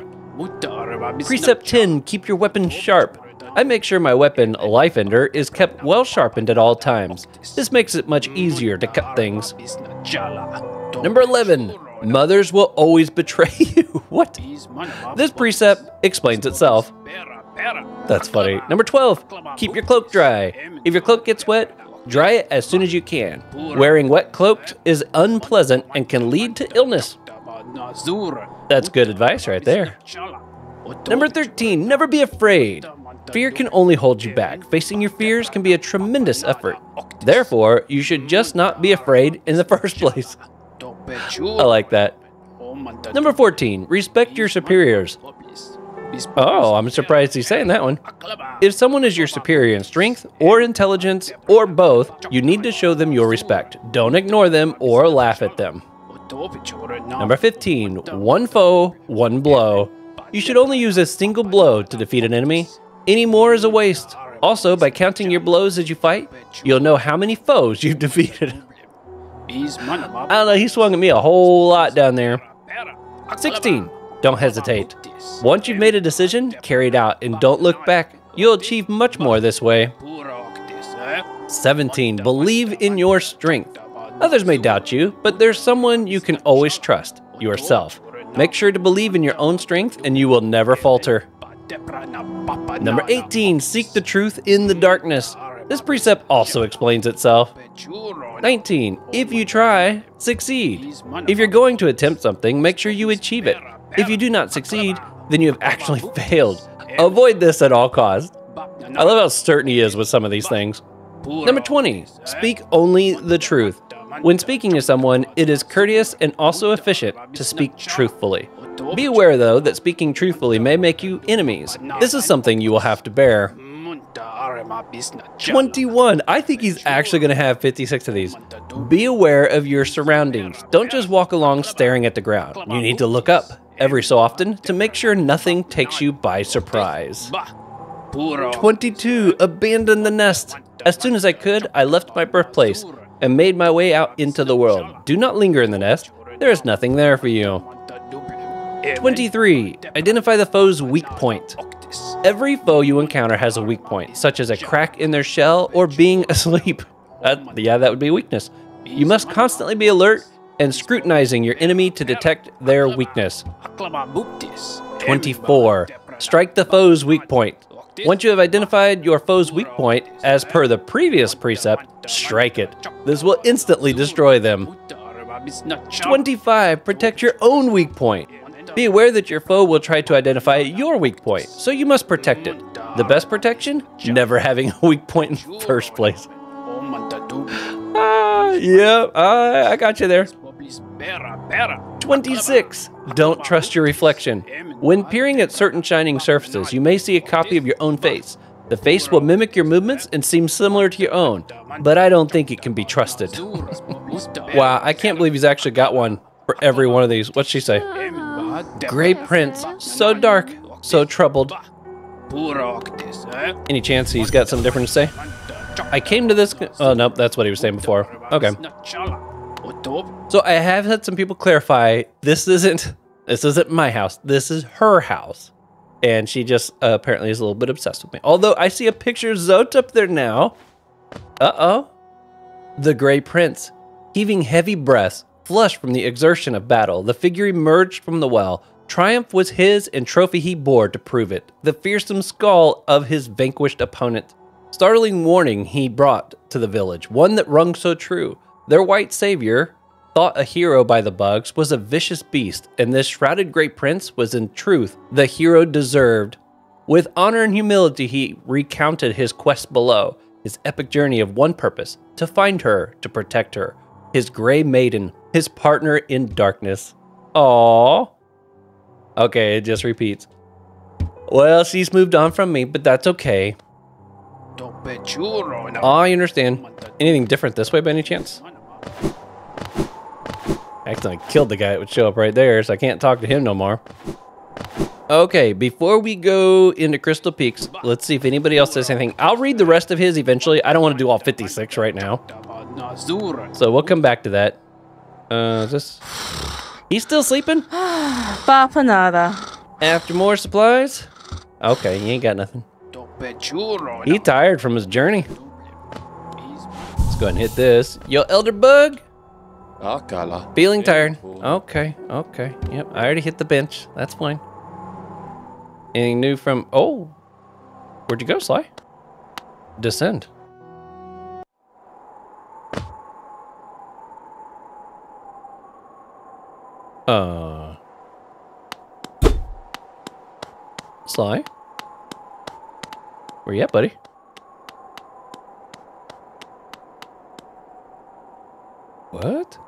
Precept 10 Keep your weapon sharp. I make sure my weapon, Life Ender, is kept well sharpened at all times. This makes it much easier to cut things. Number 11 Mothers will always betray [LAUGHS] you. what? This precept explains itself. That's funny. Number 12 Keep your cloak dry. If your cloak gets wet, Dry it as soon as you can. Wearing wet cloaks is unpleasant and can lead to illness. That's good advice right there. Number 13, never be afraid. Fear can only hold you back. Facing your fears can be a tremendous effort. Therefore, you should just not be afraid in the [LAUGHS] first place. I like that. Number 14, respect your superiors. Oh, I'm surprised he's saying that one. If someone is your superior in strength or intelligence or both, you need to show them your respect. Don't ignore them or laugh at them. Number 15, one foe, one blow. You should only use a single blow to defeat an enemy. Any more is a waste. Also, by counting your blows as you fight, you'll know how many foes you've [LAUGHS] defeated. I don't know, he swung at me a whole lot down there. 16. Don't hesitate. Once you've made a decision, carry it out and don't look back. You'll achieve much more this way. 17. Believe in your strength. Others may doubt you, but there's someone you can always trust yourself. Make sure to believe in your own strength and you will never falter. Number 18. Seek the truth in the darkness. This precept also explains itself. 19. If you try, succeed. If you're going to attempt something, make sure you achieve it. If you do not succeed, then you have actually [LAUGHS] failed. Avoid this at all costs. I love how certain he is with some of these things. Number 20. Speak only the truth. When speaking to someone, it is courteous and also efficient to speak truthfully. Be aware, though, that speaking truthfully may make you enemies. This is something you will have to bear. 21. I think he's actually going to have 56 of these. Be aware of your surroundings. Don't just walk along staring at the ground. You need to look up every so often to make sure nothing takes you by surprise. 22. Abandon the nest. As soon as I could, I left my birthplace and made my way out into the world. Do not linger in the nest. There is nothing there for you. 23. Identify the foe's weak point. Every foe you encounter has a weak point, such as a crack in their shell or being [LAUGHS] asleep. Uh, yeah, that would be weakness. You must constantly be alert and scrutinizing your enemy to detect their weakness. 24. Strike the foe's weak point. Once you have identified your foe's weak point, as per the previous precept, strike it. This will instantly destroy them. 25. Protect your own weak point. Be aware that your foe will try to identify your weak point, so you must protect it. The best protection? Never having a weak point in the first place. [LAUGHS] Ah, yeah, I, I got you there. 26. Don't trust your reflection. When peering at certain shining surfaces, you may see a copy of your own face. The face will mimic your movements and seem similar to your own, but I don't think it can be trusted. wow, I can't believe he's actually got one for every one of these. What's she say? Gray Prince, so dark, so troubled. Any chance he's got something different to say? I came to this. Oh, nope, that's what he was saying before. Okay. So I have had some people clarify this isn't this isn't my house. This is her house. And she just uh, apparently is a little bit obsessed with me. Although I see a picture of Zote up there now. Uh-oh. The Gray Prince. Heaving heavy breaths, flushed from the exertion of battle, the figure emerged from the well. Triumph was his and trophy he bore to prove it. The fearsome skull of his vanquished opponent. Startling warning he brought to the village, one that rung so true. Their white savior, thought a hero by the bugs, was a vicious beast, and this shrouded great prince was in truth the hero deserved. With honor and humility, he recounted his quest below, his epic journey of one purpose to find her, to protect her, his gray maiden, his partner in darkness. Aww. Okay, it just repeats. Well, she's moved on from me, but that's okay. I understand. Anything different this way by any chance? I accidentally killed the guy that would show up right there, so I can't talk to him no more. Okay, before we go into Crystal Peaks, let's see if anybody else says anything. I'll read the rest of his eventually. I don't want to do all 56 right now. So we'll come back to that. Uh, this... He's still sleeping? [SIGHS] Papanada. After more supplies? Okay, he ain't got nothing. He tired from his journey. Let's go ahead and hit this. Yo, Elder Bug. Feeling tired. Okay, okay. Yep, I already hit the bench. That's fine. Anything new from... Oh. Where'd you go, Sly? Descend. Uh... Sly? Where you at, buddy? What?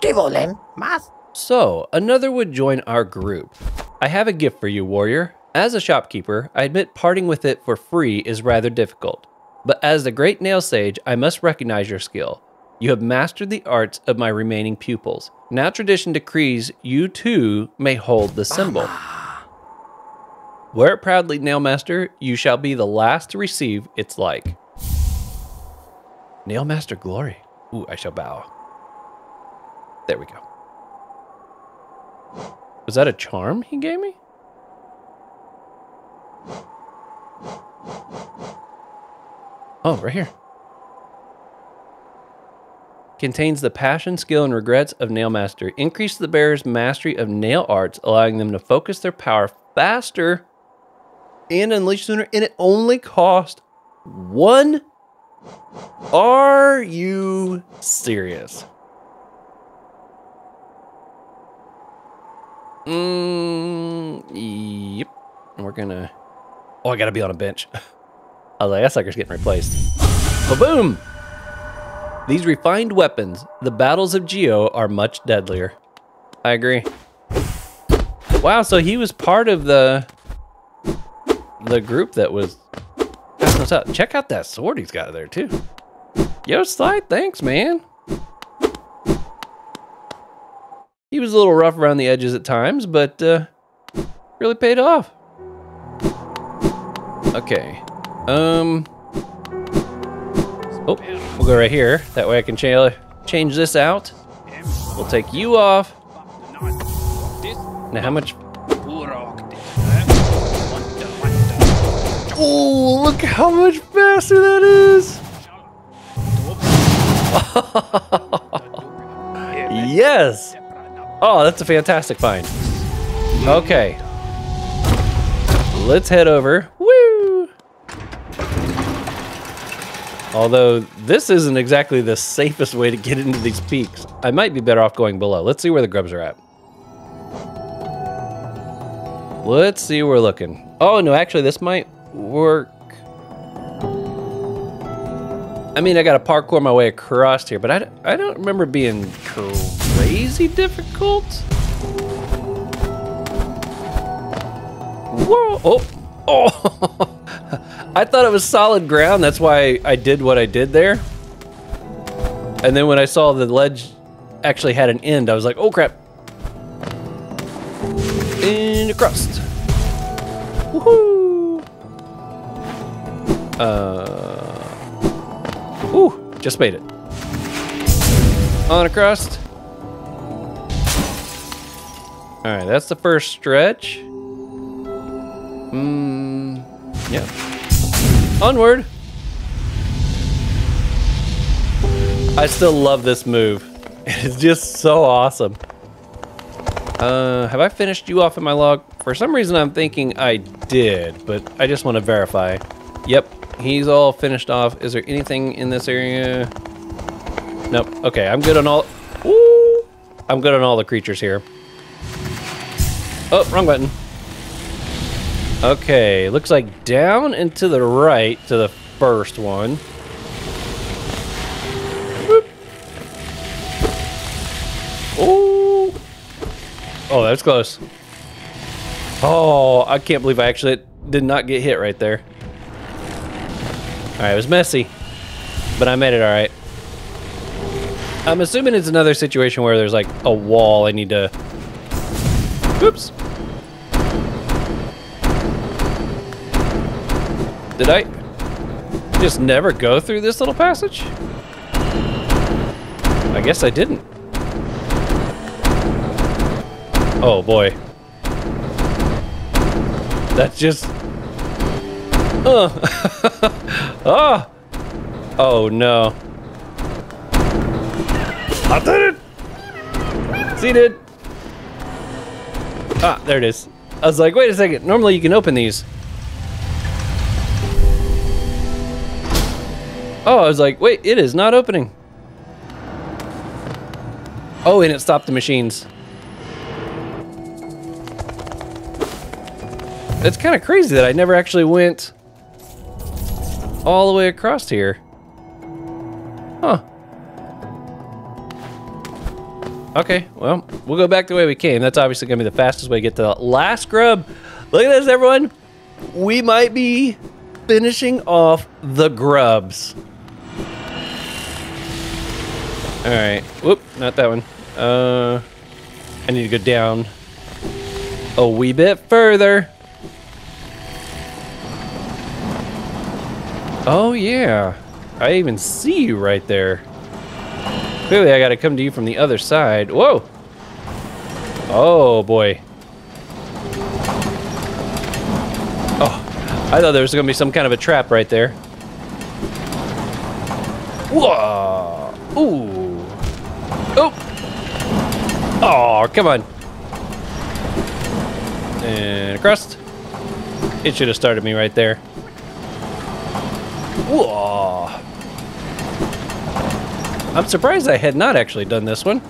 ¿Qué volen? Más? So, another would join our group. I have a gift for you, warrior. As a shopkeeper, I admit parting with it for free is rather difficult. But as the great nail sage, I must recognize your skill. You have mastered the arts of my remaining pupils. Now tradition decrees you too may hold the symbol. Wear it proudly, Nailmaster. You shall be the last to receive its like. Nailmaster glory. Ooh, I shall bow. There we go. Was that a charm he gave me? Oh, right here. contains the passion, skill, and regrets of Nail Master. Increase the bearer's mastery of nail arts, allowing them to focus their power faster and unleash sooner. And it only cost one. Are you serious? Mm, yep. We're gonna. Oh, I gotta be on a bench. [LAUGHS] I was like, that sucker's getting replaced. Ba-boom! These refined weapons, the battles of Geo, are much deadlier. I agree. Wow, so he was part of the the group that was us out. Check out that sword he's got there too. Yo, Slide, thanks, man. He was a little rough around the edges at times, but uh, really paid off. Okay. Um. Oh, we'll go right here. That way I can cha change this out. We'll take you off. Now, how much? Oh, look how much faster that is! [LAUGHS] yes! Oh, that's a fantastic find. Okay. Let's head over. Woo! Although this isn't exactly the safest way to get into these peaks. I might be better off going below. Let's see where the grubs are at. Let's see where we're looking. Oh, no, actually, this might work. I mean, I got to parkour my way across here, but I, I don't remember being crazy difficult. Whoa! Oh! Oh! [LAUGHS] I thought it was solid ground. That's why I did what I did there. And then when I saw the ledge actually had an end, I was like, oh crap. And across. Woohoo! Uh. Ooh, just made it. On across. All right, that's the first stretch. Hmm. Yeah. Onward. I still love this move. [LAUGHS] It's just so awesome. Uh, have I finished you off in my log? For some reason, I'm thinking I did, but I just want to verify. Yep, he's all finished off. Is there anything in this area? Nope. Okay, I'm good on all. Ooh, I'm good on all the creatures here. Oh, wrong button. Okay, looks like down and to the right to the first one. Oh, oh, that's close. Oh, I can't believe I actually did not get hit right there. All right, it was messy, but I made it all right. I'm assuming it's another situation where there's like a wall I need to... Oops. Did I just never go through this little passage? I guess I didn't. Oh boy. That's just... Oh. [LAUGHS] oh! No. I did it! See it? Ah, there it is. I was like, wait a second. Normally you can open these. Oh, I was like, wait, it is not opening. Oh, and it stopped the machines. It's kind of crazy that I never actually went all the way across here. Huh. Okay, well, we'll go back the way we came. That's obviously to be the fastest way to get to the last grub. Look at this, everyone. We might be finishing off the grubs. All right. Whoop, not that one. Uh, I need to go down a wee bit further. Oh, yeah. I even see you right there. Clearly, I got to come to you from the other side. Whoa. Oh, boy. Oh, I thought there was to be some kind of a trap right there. Whoa. Ooh. Oh! Oh, come on. And across. It should have started me right there. I'm surprised I had not actually done this one.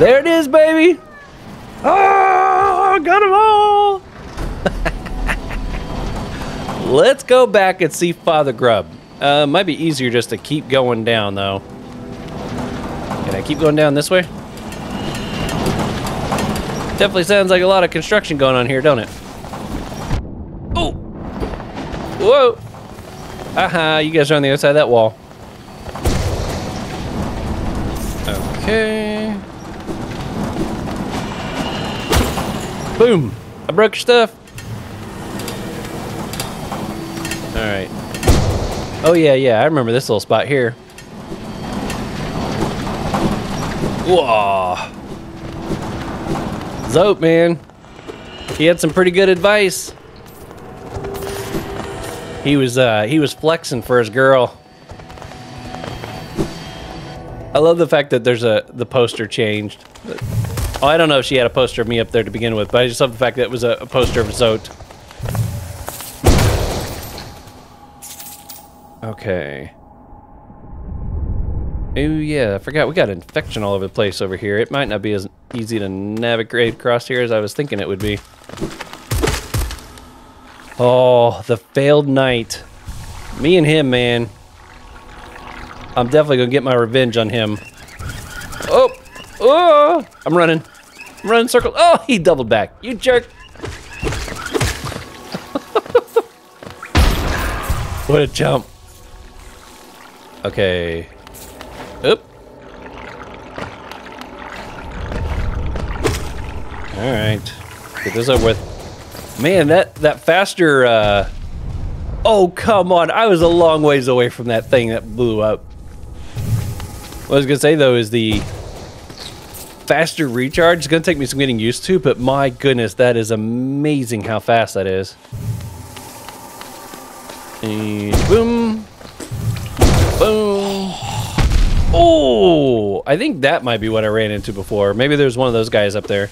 There it is, baby! Oh, got them all! [LAUGHS] Let's go back and see Father Grub. Uh, might be easier just to keep going down, though. Can I keep going down this way? Definitely sounds like a lot of construction going on here, don't it? Oh! Whoa! Aha, you guys are on the other side of that wall. Okay. Boom! I broke your stuff. Alright. Oh yeah, yeah, I remember this little spot here. Whoa! Zote, man. He had some pretty good advice. He was uh he was flexing for his girl. I love the fact that there's a the poster changed. Oh, I don't know if she had a poster of me up there to begin with, but I just love the fact that it was a, a poster of Zote. Okay. Oh yeah, I forgot we got infection all over the place over here. It might not be as easy to navigate across here as I was thinking it would be. Oh, the failed knight. Me and him, man. I'm definitely gonna get my revenge on him. Oh! Oh! I'm running. I'm running circles. Oh, he doubled back. You jerk. [LAUGHS] what a jump. Okay. Oop. All right. Get this over with. Man, that that faster. Uh... Oh come on! I was a long ways away from that thing that blew up. What I was gonna say though is the faster recharge is gonna take me some getting used to, but my goodness, that is amazing how fast that is. And boom, boom. Oh, I think that might be what I ran into before. Maybe there's one of those guys up there.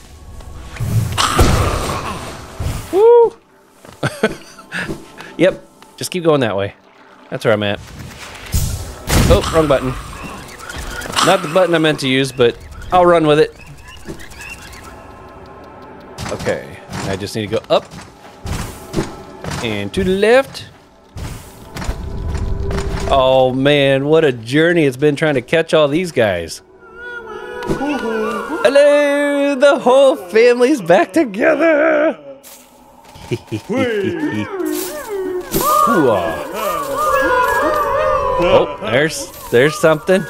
[LAUGHS] yep, just keep going that way. That's where I'm at. Oh, wrong button. Not the button I meant to use, but I'll run with it. Okay, I just need to go up and to the left. Oh man, what a journey it's been trying to catch all these guys. Hello, the whole family's back together. Oh, there's there's something.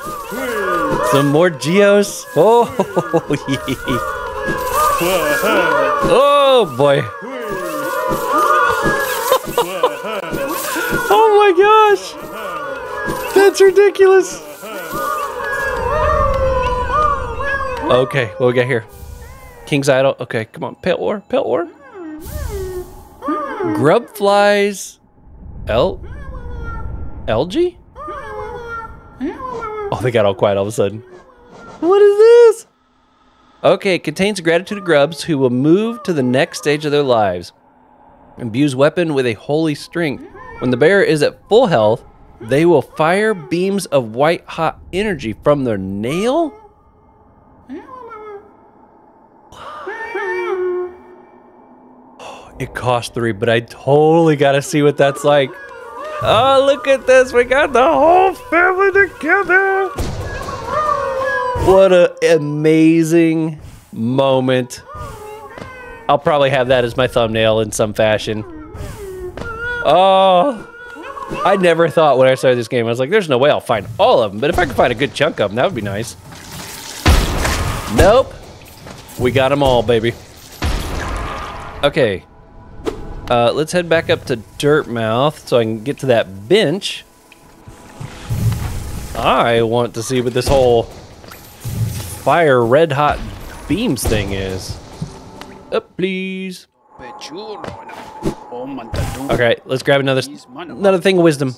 Some more geos. Oh, [LAUGHS] oh boy. [LAUGHS] oh my gosh. That's ridiculous. Okay, what we got here? King's Idol. Okay, come on. Pale ore, pale ore. Grub flies. L. LG? Oh, they got all quiet all of a sudden. What is this? Okay, contains gratitude of grubs who will move to the next stage of their lives. Imbues weapon with a holy strength. When the bearer is at full health, they will fire beams of white hot energy from their nail? It cost three, but I totally gotta see what that's like. Oh, look at this. We got the whole family together. What an amazing moment. I'll probably have that as my thumbnail in some fashion. Oh, I never thought when I started this game, I was like, there's no way I'll find all of them, but if I could find a good chunk of them, that would be nice. Nope. We got them all, baby. Okay. Uh, let's head back up to Dirtmouth so I can get to that bench. I want to see what this whole fire red hot beams thing is. Up, please. Okay, let's grab another another thing of wisdom.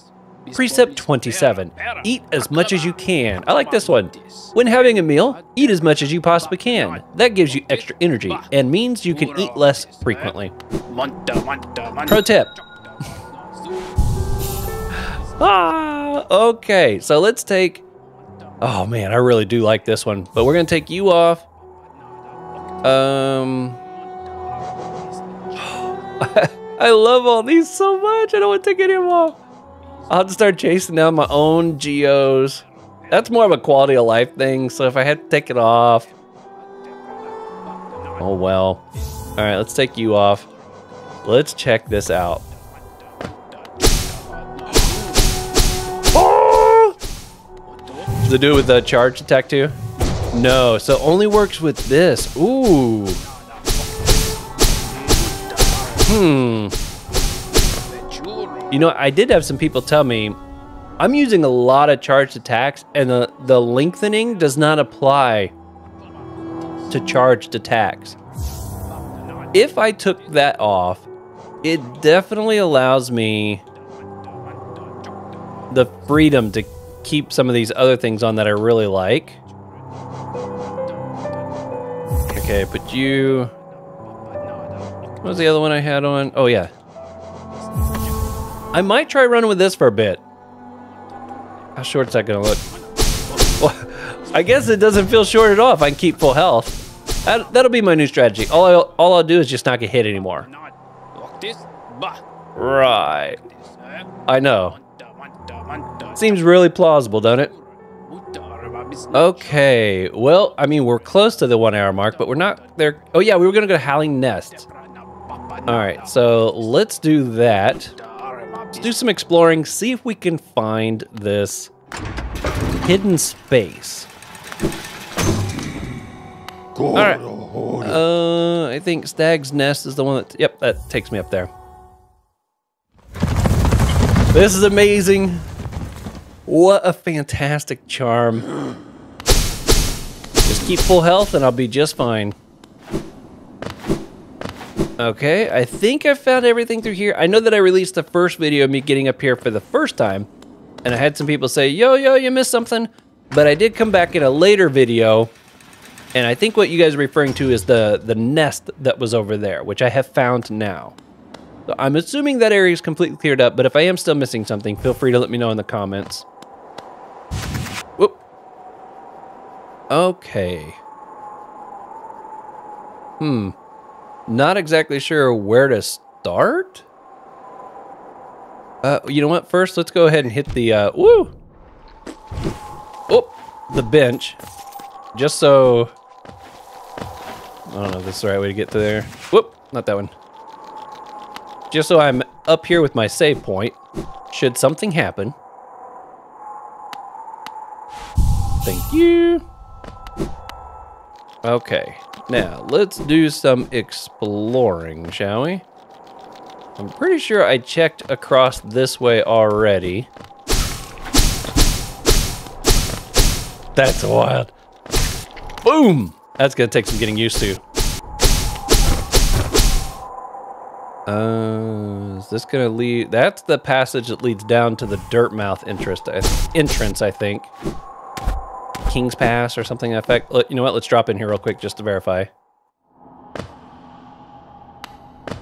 Precept 27 Eat as much as you can. I like this one. When having a meal, eat as much as you possibly can. That gives you extra energy and means you can eat less frequently. Pro tip. [LAUGHS] ah, okay, so let's take. Oh man, I really do like this one, but we're gonna take you off. Um, [GASPS] I love all these so much. I don't want to take any of them off. I'll have to start chasing down my own geos. That's more of a quality of life thing. So if I had to take it off, oh well. All right, let's take you off. Let's check this out. Oh! Does it do it with the charge attack too? No, so only works with this. Ooh. Hmm. You know, I did have some people tell me I'm using a lot of charged attacks, and the, the lengthening does not apply to charged attacks. If I took that off, it definitely allows me the freedom to keep some of these other things on that I really like. Okay, but you... What was the other one I had on? Oh, yeah. I might try running with this for a bit. How short is that gonna look? Well, I guess it doesn't feel short at all if I can keep full health. That, that'll be my new strategy. All, I, all I'll do is just not get hit anymore. Right. I know. Seems really plausible, doesn't it? Okay, well, I mean, we're close to the one hour mark, but we're not there. Oh yeah, we were gonna go to Howling Nest. All right, so let's do that. Let's do some exploring, see if we can find this hidden space. All right. Uh, I think Stag's Nest is the one that. Yep, that takes me up there. This is amazing. What a fantastic charm. Just keep full health and I'll be just fine. Okay, I think I found everything through here. I know that I released the first video of me getting up here for the first time, and I had some people say, yo, yo, you missed something. But I did come back in a later video, and I think what you guys are referring to is the, the nest that was over there, which I have found now. So I'm assuming that area is completely cleared up, but if I am still missing something, feel free to let me know in the comments. Whoop. Okay. Hmm. Not exactly sure where to start. Uh, you know what? First, let's go ahead and hit the, uh, woo! Oh, the bench. Just so... I don't know if this is the right way to get to there. Whoop, not that one. Just so I'm up here with my save point, should something happen. Thank you. Okay. Now, let's do some exploring, shall we? I'm pretty sure I checked across this way already. That's wild. Boom! That's gonna take some getting used to. Uh, is this gonna lead? That's the passage that leads down to the Dirtmouth interest, entrance, I think. King's Pass or something like effect. You know what? Let's drop in here real quick just to verify.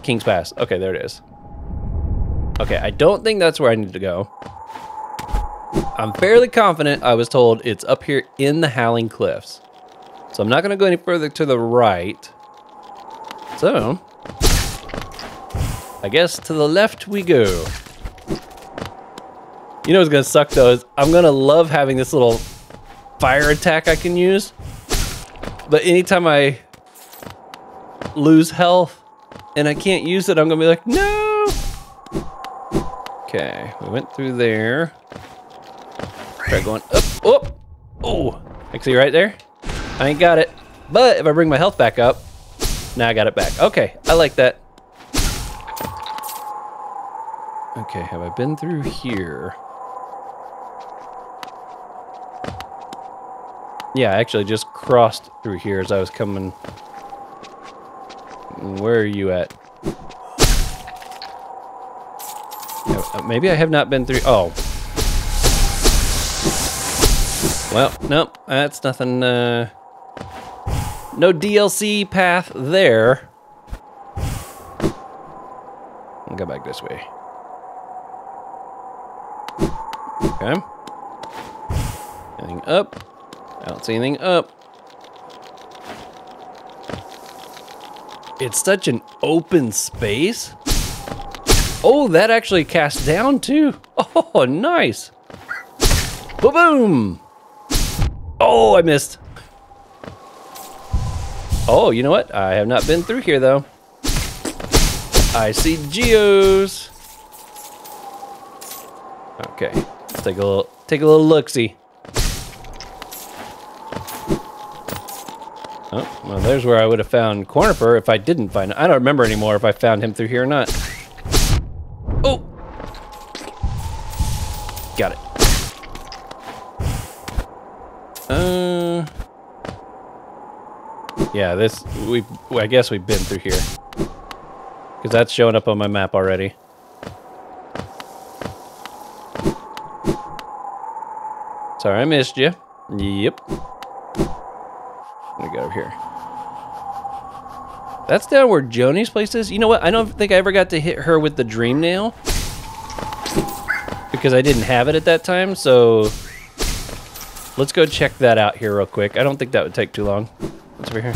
King's Pass. Okay, there it is. Okay, I don't think that's where I need to go. I'm fairly confident I was told it's up here in the Howling Cliffs. So I'm not going to go any further to the right. So, I guess to the left we go. You know what's going to suck though is I'm going to love having this little fire attack I can use. But anytime I lose health and I can't use it, I'm gonna be like, no! Okay, we went through there. Try going up, oh! Oh, actually right there. I ain't got it. But if I bring my health back up, now I got it back. Okay, I like that. Okay, have I been through here? Yeah, I actually just crossed through here as I was coming. Where are you at? Uh, maybe I have not been through. Oh, Well, nope, that's nothing. Uh, no DLC path there. I'll go back this way. Okay. Anything up? I don't see anything up. It's such an open space. Oh, that actually casts down too. [LAUGHS] Oh, nice. Boom! Oh, I missed. Oh, you know what? I have not been through here though. I see geos. Okay, let's take a little take a little look see. Oh, well, there's where I would have found Cornifer if I didn't find it. I don't remember anymore if I found him through here or not. Oh! Got it. Uh... Yeah, this, we, I guess we've been through here. Because that's showing up on my map already. Sorry, I missed you. Yep. Let me go over here. That's down where Joni's place is. You know what? I don't think I ever got to hit her with the dream nail. Because I didn't have it at that time, so... Let's go check that out here real quick. I don't think that would take too long. What's over here?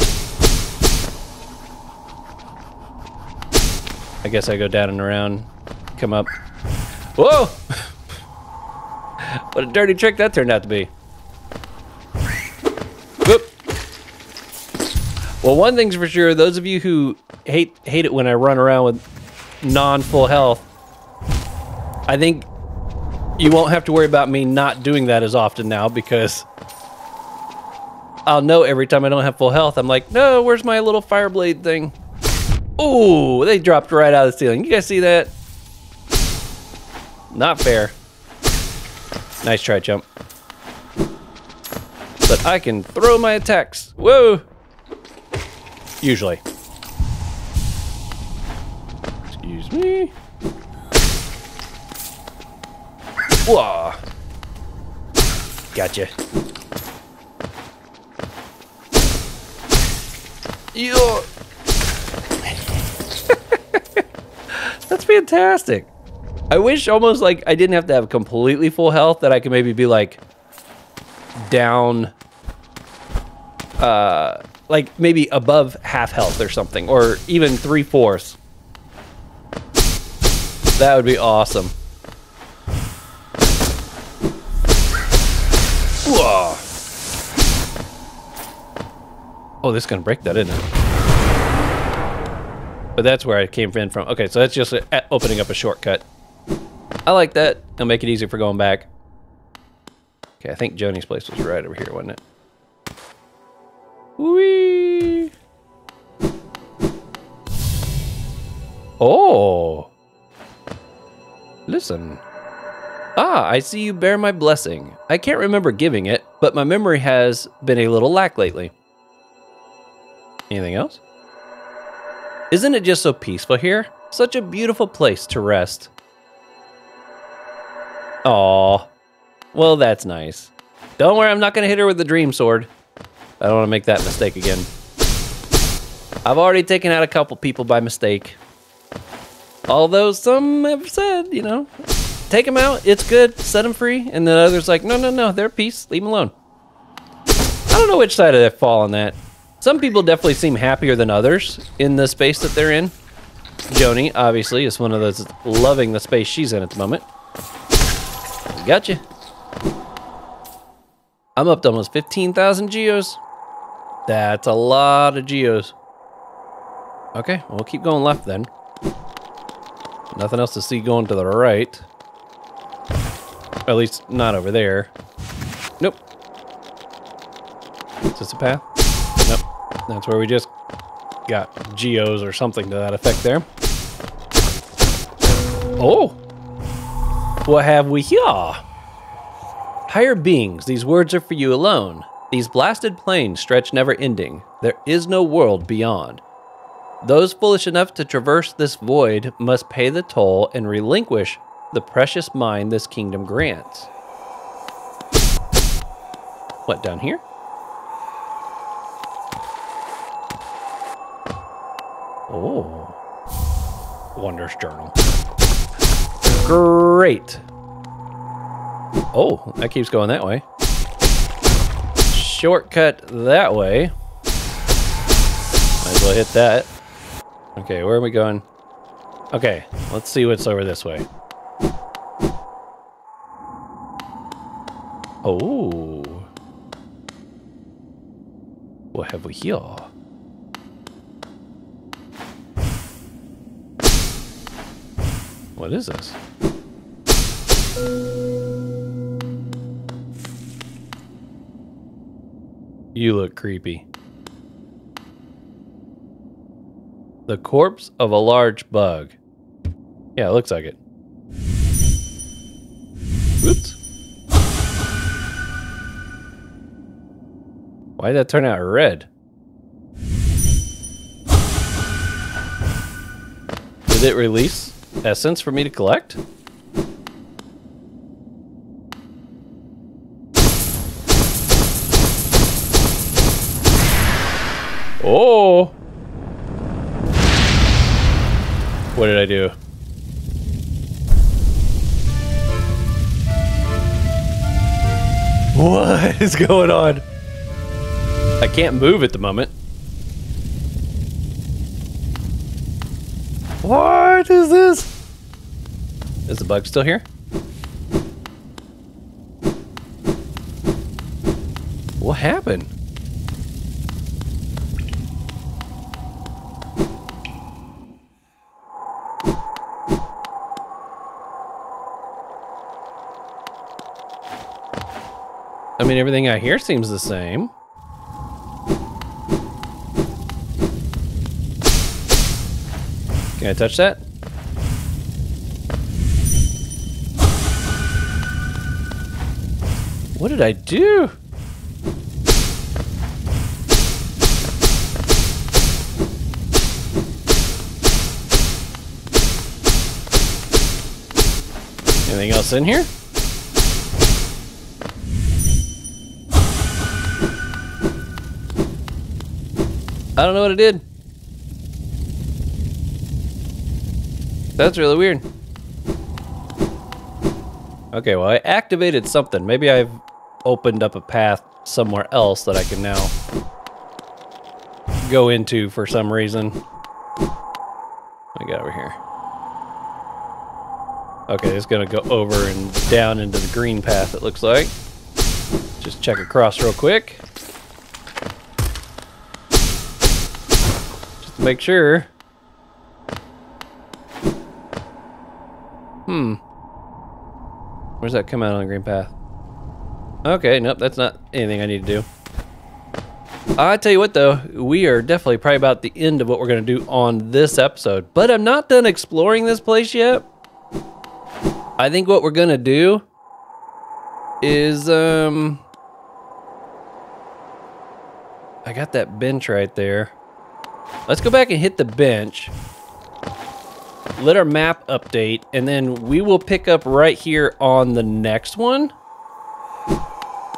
I guess I go down and around, come up. Whoa! [LAUGHS] what a dirty trick that turned out to be. Well, one thing's for sure, those of you who hate hate it when I run around with non-full health, I think you won't have to worry about me not doing that as often now because I'll know every time I don't have full health, I'm like, no, where's my little fire blade thing? Ooh, they dropped right out of the ceiling. You guys see that? Not fair. Nice try, Chump. But I can throw my attacks. Whoa! Usually. Excuse me. Whoa. Gotcha. Yo. [LAUGHS] That's fantastic. I wish almost like I didn't have to have completely full health that I could maybe be like down uh like maybe above half health or something or even three fourths. That would be awesome. Whoa. Oh, this is gonna break that, isn't it? But that's where I came in from. Okay, so that's just opening up a shortcut. I like that. It'll make it easier for going back. Okay, I think Joni's place was right over here, wasn't it? Whee! Oh! Listen. Ah, I see you bear my blessing. I can't remember giving it, but my memory has been a little lack lately. Anything else? Isn't it just so peaceful here? Such a beautiful place to rest. Aw. Well, that's nice. Don't worry, I'm not going to hit her with the dream sword. I don't want to make that mistake again. I've already taken out a couple people by mistake. Although some have said, you know, take them out, it's good, set them free. And then others like, no, no, no, they're peace, leave them alone. I don't know which side I fall on that. Some people definitely seem happier than others in the space that they're in. Joni, obviously, is one of those loving the space she's in at the moment. Gotcha. I'm up to almost 15,000 geos. That's a lot of geos. Okay, we'll keep going left then. Nothing else to see going to the right. At least not over there. Nope. Is this a path? Nope. That's where we just got geos or something to that effect there. Oh! What have we here? Higher beings, these words are for you alone. These blasted plains stretch never ending. There is no world beyond. Those foolish enough to traverse this void must pay the toll and relinquish the precious mine this kingdom grants. What, down here? Oh. Wanderer's Journal. Great. Oh, that keeps going that way. Shortcut that way. Might as well hit that. Okay, where are we going? Okay, let's see what's over this way. Oh. What have we here? What is this? You look creepy. The corpse of a large bug. Yeah, it looks like it. Whoops. Why did that turn out red? Did it release essence for me to collect? Oh! What did I do? [LAUGHS] What is going on? I can't move at the moment. What is this? Is the bug still here? What happened? Mean, everything I hear seems the same. Can I touch that? What did I do? Anything else in here? I don't know what it did. That's really weird. Okay, well, I activated something. Maybe I've opened up a path somewhere else that I can now go into for some reason. I got over here? Okay, it's gonna go over and down into the Greenpath, it looks like. Just check across real quick. Make sure. Hmm. Where's that come out on the Greenpath? Okay, nope, that's not anything I need to do. I tell you what though, we are definitely probably about the end of what we're gonna do on this episode, but I'm not done exploring this place yet. I think what we're gonna do is, um, I got that bench right there. Let's go back and hit the bench let our map update, and then we will pick up right here on the next one.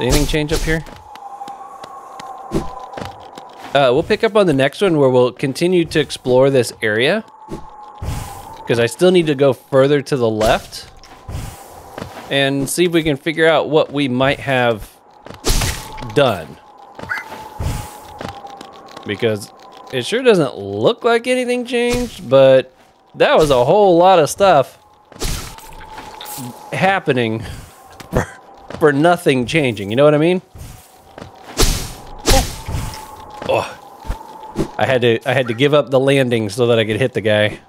Anything change up here? Uh, we'll pick up on the next one where we'll continue to explore this area. Because I still need to go further to the left. And see if we can figure out what we might have done. Because it sure doesn't look like anything changed, but that was a whole lot of stuff happening for, for nothing changing. You know what I mean? Oh. I had to I had to give up the landing so that I could hit the guy.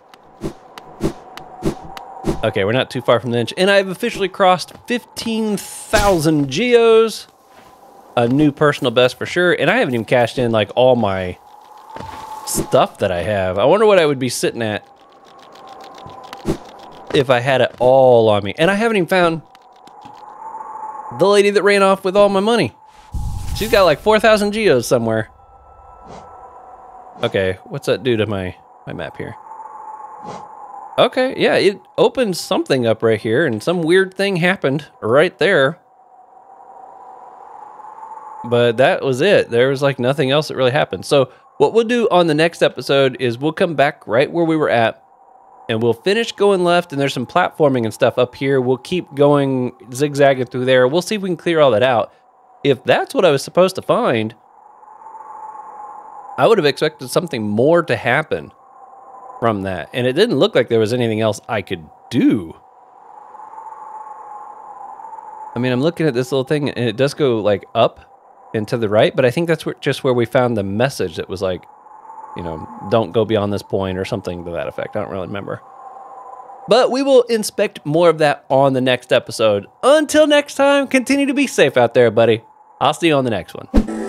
Okay, we're not too far from the inch. And I've officially crossed 15,000 geos. A new personal best for sure. And I haven't even cashed in like all my stuff that I have. I wonder what I would be sitting at if I had it all on me. And I haven't even found the lady that ran off with all my money. She's got like 4,000 geos somewhere. Okay, what's that do to my, my map here? Okay, yeah, it opens something up right here, and some weird thing happened right there. but that was it. There was like nothing else that really happened. So what we'll do on the next episode is we'll come back right where we were at and we'll finish going left and there's some platforming and stuff up here. We'll keep going zigzagging through there. We'll see if we can clear all that out. If that's what I was supposed to find, I would have expected something more to happen from that. And it didn't look like there was anything else I could do. I mean, I'm looking at this little thing and it does go like up and to the right, but I think that's where, just where we found the message that was like, you know, don't go beyond this point or something to that effect. I don't really remember. But we will inspect more of that on the next episode. Until next time, continue to be safe out there, buddy. I'll see you on the next one.